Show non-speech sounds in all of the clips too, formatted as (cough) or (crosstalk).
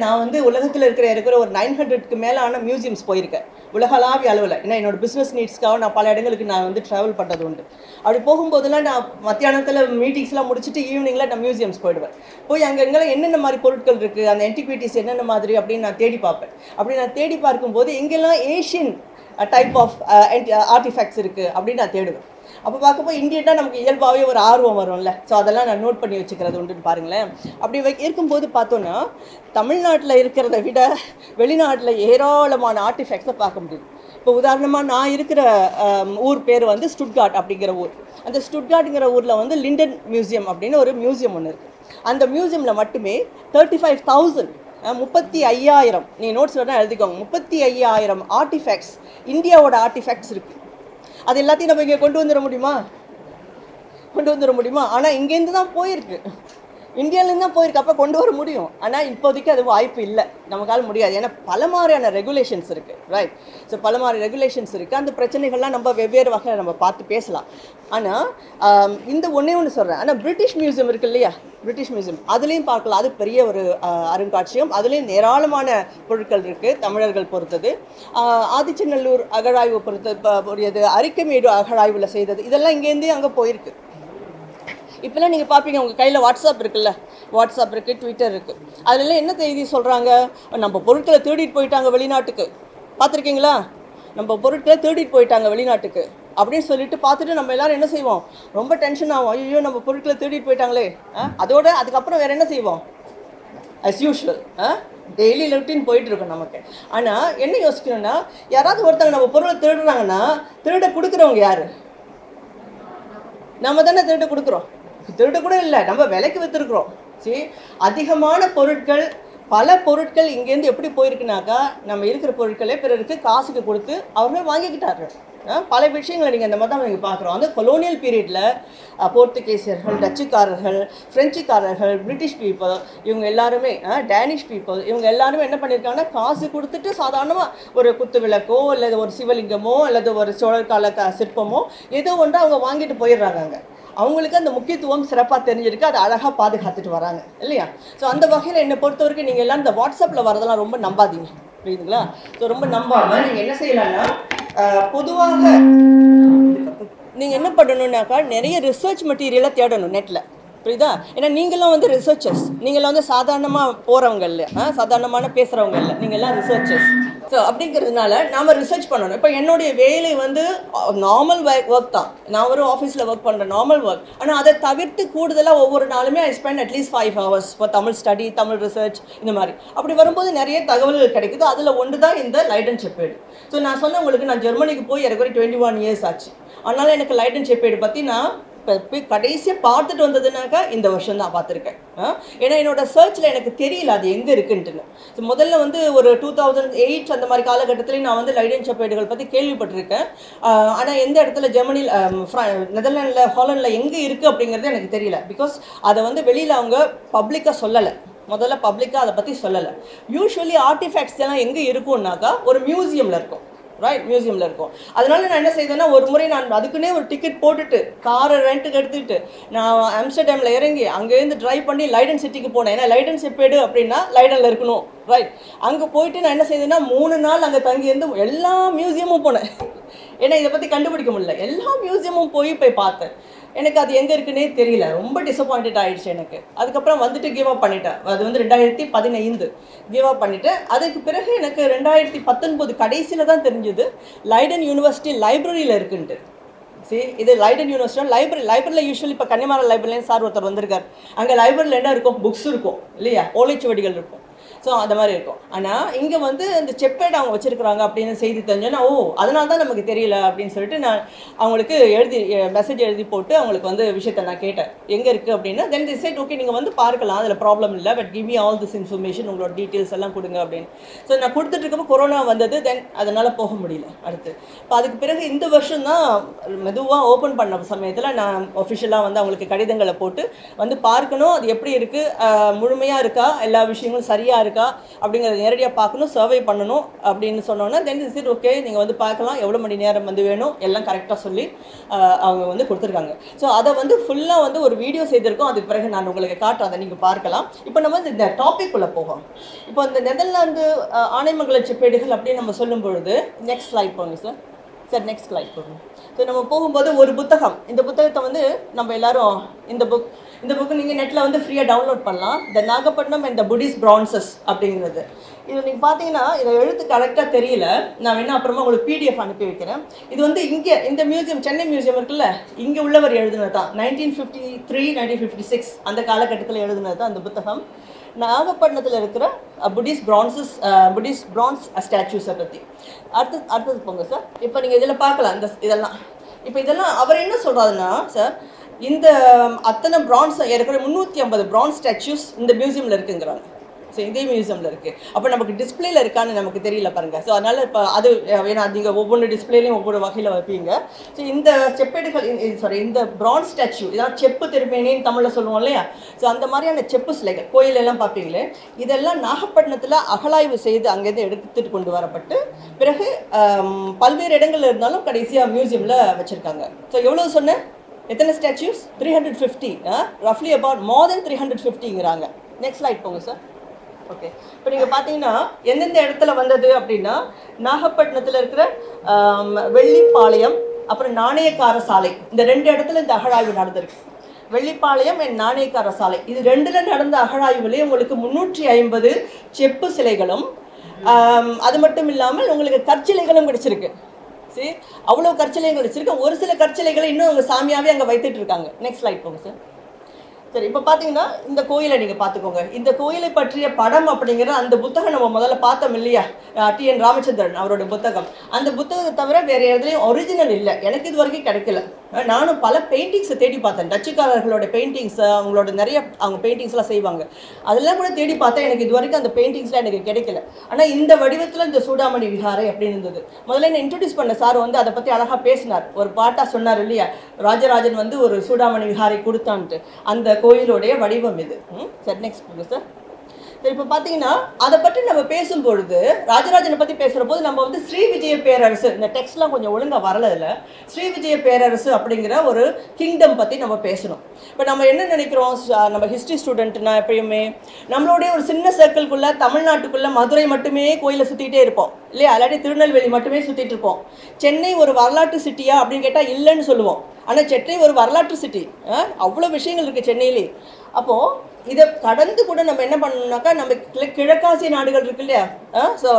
நான் வந்து உலகத்தில் இருக்கிற இருக்கிற ஒரு நைன் ஹண்ட்ரட்க்கு மேலான மியூசியம்ஸ் போயிருக்கேன். உலகளாவிய அளவில். ஏன்னா என்னோட பிஸ்னஸ் நீட்ஸ்க்காக நான் பல இடங்களுக்கு நான் வந்து ட்ராவல் பண்ணது உண்டு. அப்படி போகும்போதெல்லாம் நான் மத்தியானத்தில் மீட்டிங்ஸ்லாம் முடிச்சுட்டு ஈவினிங்கில் நான் மியூசியம்ஸ் போயிடுவேன். போய் அங்கே எங்கே என்னென்ன மாதிரி பொருட்கள் இருக்குது அந்த என்டிக்விட்டிஸ் என்னென்ன மாதிரி அப்படின்னு நான் தேடி பார்ப்பேன். அப்படி நான் தேடி பார்க்கும்போது எங்கெல்லாம் ஏஷியன் டைப் ஆஃப் ஆர்டிஃபேக்ட்ஸ் இருக்குது அப்படின்னு நான் தேடுவேன். அப்போ பார்க்கப்போ இந்தியன்னா நமக்கு இயல்பாகவே ஒரு ஆர்வம் வரும்ல. ஸோ அதெல்லாம் நான் நோட் பண்ணி வச்சுக்கிறது உண்டுன்னு பாருங்களேன். அப்படி வை இருக்கும்போது பார்த்தோன்னா தமிழ்நாட்டில் இருக்கிறத விட வெளிநாட்டில் ஏராளமான ஆர்டிஃபேக்ட்ஸை பார்க்க முடியுது இப்போ உதாரணமாக நான் இருக்கிற ஊர் பேர் வந்து ஸ்டுட்காட் அப்படிங்கிற ஊர். அந்த ஸ்டுட்காட்ங்கிற ஊரில் வந்து லிண்டன் மியூசியம் அப்படின்னு ஒரு மியூசியம் ஒன்று இருக்குது அந்த மியூசியமில் மட்டுமே தேர்ட்டி ஃபைவ் தௌசண்ட் முப்பத்தி ஐயாயிரம் நீ நோட்ஸ் வேணால் எழுதிக்கோங்க. முப்பத்தி ஐயாயிரம் ஆர்டிஃபேக்ட்ஸ் இந்தியாவோட ஆர்டிஃபேக்ட்ஸ் இருக்குது அது எல்லாத்தையும் நம்ம இங்கே கொண்டு வந்துட முடியுமா? கொண்டு வந்துட முடியுமா? ஆனால் இங்கேருந்து தான் போயிருக்கு. இந்தியாவிலேருந்து தான் போயிருக்கு அப்போ கொண்டு வர முடியும். ஆனால் இப்போதைக்கு அது வாய்ப்பு இல்லை. நமக்கால் முடியாது. ஏன்னா பல மாதிரியான ரெகுலேஷன்ஸ் இருக்குது ரைட் ஸோ பல மாதிரி ரெகுலேஷன்ஸ் இருக்குது அந்த பிரச்சனைகள்லாம் நம்ம வெவ்வேறு வகையில் நம்ம பார்த்து பேசலாம். ஆனால் இந்த ஒன்றே ஒன்று சொல்கிறேன் ஆனால் பிரிட்டிஷ் மியூசியம் இருக்கு இல்லையா? பிரிட்டிஷ் மியூசியம் அதுலேயும் பார்க்கலாம். அது பெரிய ஒரு அருங்காட்சியகம் அதுலேயும் ஏராளமான பொருட்கள் இருக்குது தமிழர்கள் பொறுத்தது. ஆதிச்சநல்லூர் அகழாய்வு பொறுத்த உரியது அரிக்கமேடு அகழாய்வில் செய்தது. இதெல்லாம் இங்கேருந்தே அங்கே போயிருக்கு. இப்போல்லாம் நீங்கள் பார்ப்பீங்க உங்கள் கையில் வாட்ஸ்அப் இருக்குல்ல. வாட்ஸ்அப் இருக்குது ட்விட்டர் இருக்குது அதுலலாம் என்ன செய்தி சொல்கிறாங்க நம்ம பொருட்களை தேடிட்டு போயிட்டாங்க வெளிநாட்டுக்கு. பார்த்துருக்கீங்களா நம்ம பொருட்களை தேடிட்டு போயிட்டாங்க வெளிநாட்டுக்கு. அப்படின்னு சொல்லிட்டு பார்த்துட்டு நம்ம எல்லாரும் என்ன செய்வோம்? ரொம்ப டென்ஷன் ஆகும். ஐயோ நம்ம பொருட்களை தேடிட்டு போயிட்டாங்களே. ஆ? அதோட அதுக்கப்புறம் வேறு என்ன செய்வோம்? அஸ் யூஷுவல் டெய்லி ரொட்டீன் போயிட்டுருக்கோம் நமக்கு. ஆனால் என்ன யோசிக்கணும்னா யாராவது ஒருத்தங்க நம்ம பொருளை திருடுறாங்கன்னா திருட கொடுக்குறவங்க யார்? நம்ம தானே திருட கொடுக்குறோம். திருட்டு கூட இல்லை நம்ம விலைக்கு விற்றுருக்குறோம் சரி அதிகமான பொருட்கள் பல பொருட்கள் இங்கேருந்து எப்படி போயிருக்குனாக்கா நம்ம இருக்கிற பொருட்களே பிறருக்கு காசுக்கு கொடுத்து அவங்களே வாங்கிக்கிட்டார்கள். பல விஷயங்களை நீங்கள் இந்த மாதிரி தான் நீங்கள் பார்க்குறோம். அந்த கொலோனியல் பீரியடில் போர்த்துகீசியர்கள் டச்சுக்காரர்கள் பிரெஞ்சுக்காரர்கள் பிரிட்டிஷ் பீப்புள் இவங்க எல்லாருமே டேனிஷ் பீப்புள் இவங்க எல்லாருமே என்ன பண்ணியிருக்காங்கன்னா காசு கொடுத்துட்டு சாதாரணமாக ஒரு குத்து விளக்கோ அல்லது ஒரு சிவலிங்கமோ அல்லது ஒரு சோழர் கால சிற்பமோ ஏதோ ஒன்று அவங்க வாங்கிட்டு போயிடுறாங்க அவங்களுக்கு அந்த முக்கியத்துவம் சிறப்பாக தெரிஞ்சிருக்கு அதை அழகாக பாதுகாத்துட்டு வராங்க இல்லையா? ஸோ அந்த வகையில் என்னை பொறுத்த வரைக்கும் நீங்கள் எல்லாம் இந்த வாட்ஸ்அப்பில் வரதெல்லாம் ரொம்ப நம்பாதீங்க புரியுதுங்களா? ஸோ ரொம்ப நம்பாமல் நீங்கள் என்ன செய்யலாம்னா பொதுவாக நீங்கள் என்ன பண்ணணுன்னாக்கா நிறைய ரிசர்ச் மெட்டீரியலை தேடணும் நெட்டில் புரியுதா? ஏன்னா நீங்களும் வந்து ரிசர்ச்சர்ஸ் நீங்களாம் வந்து சாதாரணமாக போகிறவங்க இல்லை. ஆ சாதாரணமான பேசுகிறவங்க இல்லை. நீங்கள்லாம் ரிசர்ச்சர்ஸ் ஸோ அப்படிங்கிறதுனால நாம் ரிசர்ச் பண்ணணும். இப்போ என்னுடைய வேலை வந்து நார்மல் ஒர்க் தான். நான் ஒரு ஆஃபீஸில் ஒர்க் பண்ணுறேன் நார்மல் ஒர்க் ஆனால் அதை தவிர்த்து கூடுதலாக ஒவ்வொரு நாளுமே I spend at least five hours for Tamil study Tamil research இந்த மாதிரி. அப்படி வரும்போது நிறைய தகவல்கள் கிடைக்குது. அதில் ஒன்று தான் இந்த லைடன் செப்பேடு ஸோ நான் சொன்ன உங்களுக்கு நான் ஜெர்மனிக்கு போய் எனக்கு ஒரு டுவெண்ட்டி ஒன் இயர்ஸ் ஆச்சு. அதனால் எனக்கு லைடன் செப்பேடு பற்றி நான் இப்போ போய் கடைசியாக பார்த்துட்டு வந்ததுனாக்கா இந்த வருஷம் தான் பார்த்துருக்கேன். ஏன்னா என்னோட சர்ச்சில் எனக்கு தெரியல அது எங்கே இருக்குன்ட்டுன்னு. ஸோ முதல்ல வந்து ஒரு டூ தௌசண்ட் எயிட் அந்த மாதிரி காலகட்டத்திலையும் நான் வந்து லைடன் செப்பேடுகள் பற்றி கேள்விப்பட்டிருக்கேன். ஆனால் எந்த இடத்துல ஜெர்மனியில் நெதர்லாண்டில் ஹாலண்டில் எங்கே இருக்குது அப்படிங்கிறது எனக்கு தெரியல. பிகாஸ் அதை வந்து வெளியில் அவங்க பப்ளிக்காக சொல்லலை. முதல்ல பப்ளிக்காக அதை பற்றி சொல்லலை. யூஸ்வலி ஆர்டிஃபேக்ட்ஸ் எல்லாம் எங்கே இருக்கும்னாக்கா ஒரு மியூசியமில் இருக்கும். ரைட் மியூசியமில் இருக்கும். அதனால நான் என்ன செய்தேன்னா ஒரு முறை நான் அதுக்குன்னே ஒரு டிக்கெட் போட்டுட்டு காரை ரெண்ட்டுக்கு எடுத்துக்கிட்டு நான் ஆம்ஸ்டர்டாமில் இறங்கி அங்கேருந்து ட்ரைவ் பண்ணி லைடன் சிட்டிக்கு போனேன். ஏன்னா லைடன் சிப்பேடு அப்படின்னா லைடனில் இருக்கணும். ரைட் அங்கே போயிட்டு நான் என்ன செய்தேன்னா மூணு நாள் அங்கே தங்கியிருந்து எல்லா மியூசியமும் போனேன். ஏன்னா இதை பற்றி கண்டுபிடிக்க முடியல. எல்லா மியூசியமும் போய் போய் பார்த்தேன். எனக்கு அது எங்கே இருக்குன்னே தெரியல. ரொம்ப டிசப்பாயிண்டட் ஆகிடுச்சு எனக்கு. அதுக்கப்புறம் வந்துட்டு கிவ் அப் பண்ணிட்டேன். அது வந்து ரெண்டாயிரத்தி பதினைந்து. கிவ் அப் பண்ணிவிட்டு அதுக்கு பிறகு எனக்கு ரெண்டாயிரத்தி பத்தொன்பது கடைசியில் தான் தெரிஞ்சுது லைடன் யூனிவர்சிட்டி லைப்ரரியில் இருக்குன்ட்டு. சரி இது லைடன் யூனிவர்சிட்டி லைப்ரரி லைப்ரரியில் யூஸ்வலி இப்போ கன்னிமாரா லைப்ரரியில் சார் ஒருத்தர் வந்திருக்கார். அங்கே லைப்ரரியில் என்ன இருக்கும்? புக்ஸ் இருக்கும் இல்லையா? ஓலைச்சுவடிகள் இருக்கும். ஸோ அந்த மாதிரி இருக்கும். ஆனால் இங்கே வந்து இந்த செப்பேட் அவங்க வச்சுருக்குறாங்க அப்படின்னு செய்தி தெரிஞ்சோன்னா ஓ அதனால தான் நமக்கு தெரியல அப்படின்னு சொல்லிட்டு நான் அவங்களுக்கு எழுதி மெசேஜ் எழுதி போட்டு அவங்களுக்கு வந்து விஷயத்த நான் கேட்டேன். எங்கே இருக்குது அப்படின்னா தென் தி சைட் ஓகே நீங்கள் வந்து பார்க்கலாம் அதில் ப்ராப்ளம் இல்லை but give me all this information உங்களோட டீட்டெயில்ஸ் எல்லாம் கொடுங்க அப்படின்னு. ஸோ நான் கொடுத்துட்டு இருக்கப்போ கொரோனா வந்தது தென் அதனால் போக முடியல அடுத்து. இப்போ அதுக்கு பிறகு இந்த வருஷம் தான் மெதுவாக ஓப்பன் பண்ண சமயத்தில் நான் ஒஃபிஷியலாக வந்து அவங்களுக்கு கடிதங்களை போட்டு வந்து பார்க்கணும் அது எப்படி இருக்குது முழுமையாக இருக்கா எல்லா விஷயங்களும் சரியாக இருக்குது இருக்கா அப்படிங்கிறத நேரடியாக பார்க்கணும் சர்வே பண்ணணும் அப்படின்னு சொன்னோன்னா தென் இஸ் இட் ஓகே நீங்கள் வந்து பார்க்கலாம். எவ்வளோ மணி நேரம் வந்து வேணும்? எல்லாம் கரெக்டாக சொல்லி அவங்க வந்து கொடுத்துருக்காங்க. ஸோ அதை வந்து ஃபுல்லாக வந்து ஒரு வீடியோ செய்திருக்கோம். அதுக்கு பிறகு நான் உங்களுக்கு காட்டுறேன். அதை நீங்கள் பார்க்கலாம். இப்போ நம்ம வந்து இந்த டாபிக் உள்ள போகும் இப்போ இந்த நெதர்லாந்து ஆணைமங்கல செப்பேடுகள் அப்படின்னு நம்ம சொல்லும் பொழுது நெக்ஸ்ட் ஸ்லைட் போங்க சார் சார் நெக்ஸ்ட் ஸ்லைட் போகும் ஸோ நம்ம போகும்போது ஒரு புத்தகம். இந்த புத்தகத்தை வந்து நம்ம எல்லாரும் இந்த புக் இந்த புக்கு நீங்கள் நெட்டில் வந்து ஃப்ரீயாக டவுன்லோட் பண்ணலாம். த நாகப்பட்டினம் அண்ட் த புடிஸ் பிரான்சஸ் அப்படிங்கிறது. இது நீங்கள் பார்த்தீங்கன்னா இதை எழுத்து கரெக்டாக தெரியல. நான் வேணா அப்புறமா உங்களுக்கு பிடிஎஃப் அனுப்பி வைக்கிறேன். இது வந்து இங்கே இந்த மியூசியம் சென்னை மியூசியம் இருக்குல்ல இங்கே உள்ளவர் எழுதுனது தான். Nineteen fifty three nineteen fifty six அந்த காலகட்டத்தில் எழுதுனது தான் அந்த புத்தகம். நாகப்பட்டினத்தில் இருக்கிற புடிஸ் பிரான்சஸ் புடிஸ் பிரான்ஸ் ஸ்டாச்சூஸை பற்றி அடுத்தது அடுத்தது போங்க சார் இப்போ நீங்கள் இதில் பார்க்கலாம் இந்த இதெல்லாம். இப்போ இதெல்லாம் அவர் என்ன சொல்கிறாருன்னா சார் இந்த அத்தனை பிரான்ஸ் ஏற்கனவே முந்நூற்றி ஐம்பது பிரான்ஸ் ஸ்டாச்சூஸ் இந்த மியூசியமில் இருக்குங்கிறாங்க. ஸோ இதே மியூசியமில் இருக்குது அப்போ நமக்கு டிஸ்பிளேல இருக்கான்னு நமக்கு தெரியல பாருங்கள் ஸோ அதனால் இப்போ அது ஏன்னா நீங்கள் ஒவ்வொரு டிஸ்பிளேலையும் ஒவ்வொரு வகையில் வைப்பீங்க. ஸோ இந்த செப்பேடுகள் சாரி இந்த பிரான்ஸ் ஸ்டாச்சு இதான் செப்பு திருமேனின்னு தமிழில் சொல்லுவோம் இல்லையா? ஸோ அந்த மாதிரியான செப்பு சிலைகள் கோயிலெல்லாம் பார்ப்பீங்களே இதெல்லாம் நாகப்பட்டினத்தில் அகலாய்வு செய்து அங்கேருந்து எடுத்துட்டு கொண்டு வரப்பட்டு பிறகு பல்வேறு இடங்கள்ல இருந்தாலும் கடைசியாக மியூசியமில் வச்சுருக்காங்க. ஸோ எவ்வளோ சொன்னேன்? எத்தனை statues three hundred fifty ரஃப்லி about more than three hundred ஃபிஃப்டிங்கிறாங்க next slide போங்க சார் ஓகே இப்போ நீங்கள் பார்த்தீங்கன்னா எந்தெந்த இடத்துல வந்தது அப்படின்னா நாகப்பட்டினத்தில் இருக்கிற வெள்ளிப்பாளையம் அப்புறம் நாணயக்கார சாலை. இந்த ரெண்டு இடத்துல இந்த அகழாய்வு நடந்திருக்கு. வெள்ளிப்பாளையம் என் நாணயக்கார சாலை. இது ரெண்டுல நடந்த அகழாய்வுலேயே உங்களுக்கு முந்நூற்றி ஐம்பது செப்பு சிலைகளும் அது மட்டும் இல்லாமல் உங்களுக்கு கற்சிலைகளும் கிடைச்சிருக்கு. சரி அவ்வளோ கற்சிலைகள் வச்சுருக்கேன் ஒரு சில கற்சிலைகளை இன்னும் அவங்க சாமியாவே அங்கே வைத்துட்டு இருக்காங்க. நெக்ஸ்ட் லைட் போங்க சார் சரி இப்போ பார்த்தீங்கன்னா இந்த கோயிலை நீங்கள் பார்த்துக்கோங்க இந்த கோயிலை பற்றிய படம் அப்படிங்கிற அந்த புத்தகம் நம்ம முதல்ல பார்த்தோம் இல்லையா? டி. என். ராமச்சந்திரன் அவரோட புத்தகம். அந்த புத்தகத்தை தவிர வேறு எதுலேயும் ஒரிஜினல் இல்லை. எனக்கு இது வரைக்கும் கிடைக்கல. நானும் பல பெயிண்டிங்ஸை தேடி பார்த்தேன். டச்சுக்காரர்களோட பெயிண்டிங்ஸ் அவங்களோட நிறைய அவங்க பெயிண்டிங்ஸ்லாம் செய்வாங்க. அதெல்லாம் கூட தேடி பார்த்தேன். எனக்கு இது வரைக்கும் அந்த பெயிண்டிங்ஸ்லாம் எனக்கு கிடைக்கல. ஆனால் இந்த வடிவத்தில் இந்த சூடாமணி விஹாரை அப்படின்னு இருந்தது. முதல்ல என்ன இன்ட்ரடியூஸ் பண்ண சார் வந்து அதை பற்றி அழகாக பேசினார். ஒரு பாட்டாக சொன்னார் இல்லையா? ராஜராஜன் வந்து ஒரு சூடாமணி விஹாரை கொடுத்தான்ட்டு. அந்த கோயிலுடைய வடிவம் இது. சார் நெக்ஸ்ட் சார் இப்போ பார்த்தீங்கன்னா அதை பற்றி நம்ம பேசும் பொழுது ராஜராஜனை பற்றி பேசுகிற போது நம்ம வந்து ஸ்ரீ விஜய பேரரசு இந்த டெக்ஸ்ட்லாம் கொஞ்சம் ஒழுங்காக வரல இதில் ஸ்ரீ விஜய பேரரசு அப்படிங்கிற ஒரு கிங்டம் பற்றி நம்ம பேசணும். இப்போ நம்ம என்ன நினைக்கிறோம்? நம்ம ஹிஸ்ட்ரி ஸ்டூடெண்ட்னா எப்பயுமே நம்மளுடைய ஒரு சின்ன சர்க்கிள்குள்ளே தமிழ்நாட்டுக்குள்ளே மதுரை மட்டுமே கோயிலை சுற்றிட்டே இருப்போம். இல்லையா? இல்லாட்டி திருநெல்வேலி மட்டுமே சுற்றிட்டு இருப்போம். சென்னை ஒரு வரலாற்று சிட்டியா அப்படின்னு கேட்டால் இல்லைன்னு சொல்லுவோம். ஆனால் சென்னை ஒரு வரலாற்று சிட்டி அவ்வளோ விஷயங்கள் இருக்குது சென்னையிலே. அப்போது இதை கடந்து கூட நம்ம என்ன பண்ணணும்னாக்கா நம்ம கிழ- கிழக்காசிய நாடுகள் இருக்கு இல்லையா?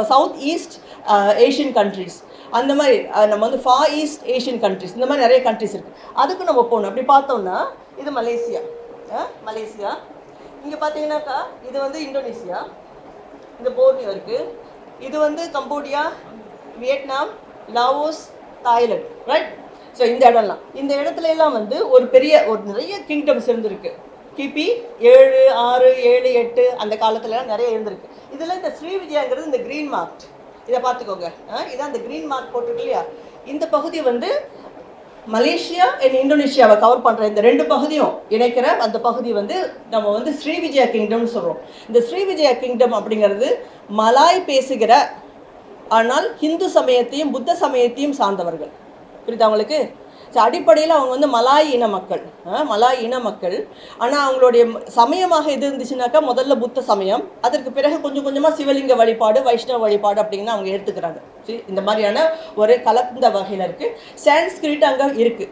சவுத் ஈஸ்ட் ஏஷியன் கண்ட்ரீஸ் அந்த மாதிரி நம்ம வந்து ஃபா ஈஸ்ட் ஏஷியன் கண்ட்ரிஸ் இந்த மாதிரி நிறைய கண்ட்ரிஸ் இருக்குது அதுக்கு நம்ம போகணும். அப்படி பார்த்தோம்னா இது மலேசியா. மலேசியா. இங்கே பார்த்தீங்கன்னாக்கா இது வந்து இந்தோனேசியா. இந்த போர்னியோ இருக்குது இது வந்து Cambodia Vietnam Laos Thailand. Right so இந்த இடம்லாம். இந்த இடத்துல எல்லாம் வந்து ஒரு பெரிய ஒரு நிறைய கிங்டம்ஸ் இருந்திருக்கு. கிபி ஏழு ஆறு ஏழு எட்டு அந்த காலத்துலலாம் நிறைய இருந்திருக்கு. இதில் இந்த ஸ்ரீவிஜயாங்கிறது இந்த க்ரீன் மார்க் இதை பார்த்துக்கோங்க. ஆ, இதான் இந்த க்ரீன் மார்க் போட்டிருக்கு இல்லையா? இந்த பகுதி வந்து மலேசியா அண்ட் இந்தோனேஷியாவை கவர் பண்ணுற இந்த ரெண்டு பகுதியும் இணைக்கிற அந்த பகுதி வந்து நம்ம வந்து ஸ்ரீவிஜயா கிங்டம்னு சொல்கிறோம் இந்த ஸ்ரீவிஜயா கிங்டம் அப்படிங்கிறது மலாய் பேசுகிற ஆனால் ஹிந்து சமயத்தையும் புத்த சமயத்தையும் சார்ந்தவர்கள். புரியுதா உங்களுக்கு? ஸோ அடிப்படையில் அவங்க வந்து மலாய் இன மக்கள். ஆ, மலாய் இன மக்கள். ஆனால் அவங்களுடைய சமயமாக எது இருந்துச்சுனாக்கா முதல்ல புத்த சமயம். அதற்கு பிறகு கொஞ்சம் கொஞ்சமாக சிவலிங்க வழிபாடு வைஷ்ணவ வழிபாடு அப்படின்னு அவங்க எடுத்துக்கிறாங்க. சரி இந்த மாதிரியான ஒரு கலந்த வகையில் இருக்குது சான்ஸ்கிரிட் அங்கே இருக்குது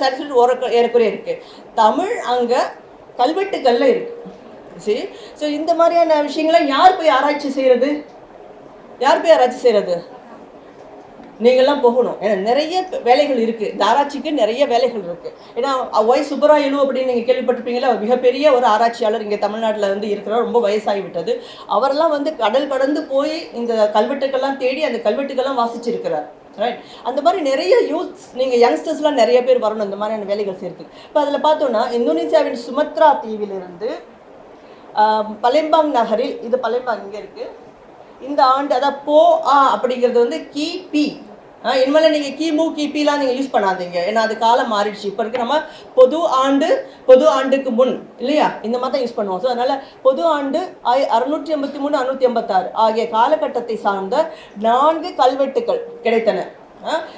சான்ஸ்கிரிட் ஒரு ஏறக்குறைய இருக்குது தமிழ் அங்கே கல்வெட்டுகளில் இருக்குது சரி ஸோ இந்த மாதிரியான விஷயங்களை யார் போய் ஆராய்ச்சி செய்கிறது யார் போய் ஆராய்ச்சி செய்கிறது நீங்கள்லாம் போகணும். ஏன்னா நிறைய வேலைகள் இருக்குது இந்த ஆராய்ச்சிக்கு நிறைய வேலைகள் இருக்குது ஏன்னா ஒய் சுப்பராயலு அப்படின்னு நீங்கள் கேள்விப்பட்டிருப்பீங்களா அவர் மிகப்பெரிய ஒரு ஆராய்ச்சியாளர் இங்கே தமிழ்நாட்டில் வந்து இருக்கிறார். ரொம்ப வயசாகிவிட்டது அவரெல்லாம் வந்து கடல் கடந்து போய் இந்த கல்வெட்டுக்கெல்லாம் தேடி அந்த கல்வெட்டுக்கெல்லாம் வாசிச்சிருக்கிறார். ரைட் அந்த மாதிரி நிறைய யூத்ஸ் நீங்கள் யங்ஸ்டர்ஸ்லாம் நிறைய பேர் வரணும். இந்த மாதிரியான வேலைகள் செய்யறதுக்கு. இப்போ அதில் பார்த்தோன்னா இந்தோனேசியாவின் சுமத்ரா தீவிலிருந்து பலேம்பாங் நகரில் இது பலேம்பாங் இங்கே இருக்குது இந்த ஆண்டு அதான் போ ஆ அப்படிங்கிறது வந்து கிபி இனிமேல் நீங்கள் கிமு கிபிலாம் நீங்கள் யூஸ் பண்ணாதீங்க. ஏன்னா அது காலம் மாறிடுச்சு. இப்போ இருக்க நம்ம பொது ஆண்டு பொது ஆண்டுக்கு முன் இல்லையா? இந்த மாதிரி தான் யூஸ் பண்ணுவோம். ஸோ அதனால் பொது ஆண்டு ஆய் அறுநூற்றி எண்பத்தி மூணு அறுநூற்றி எண்பத்தாறு ஆகிய காலகட்டத்தை சார்ந்த நான்கு கல்வெட்டுக்கள் கிடைத்தன.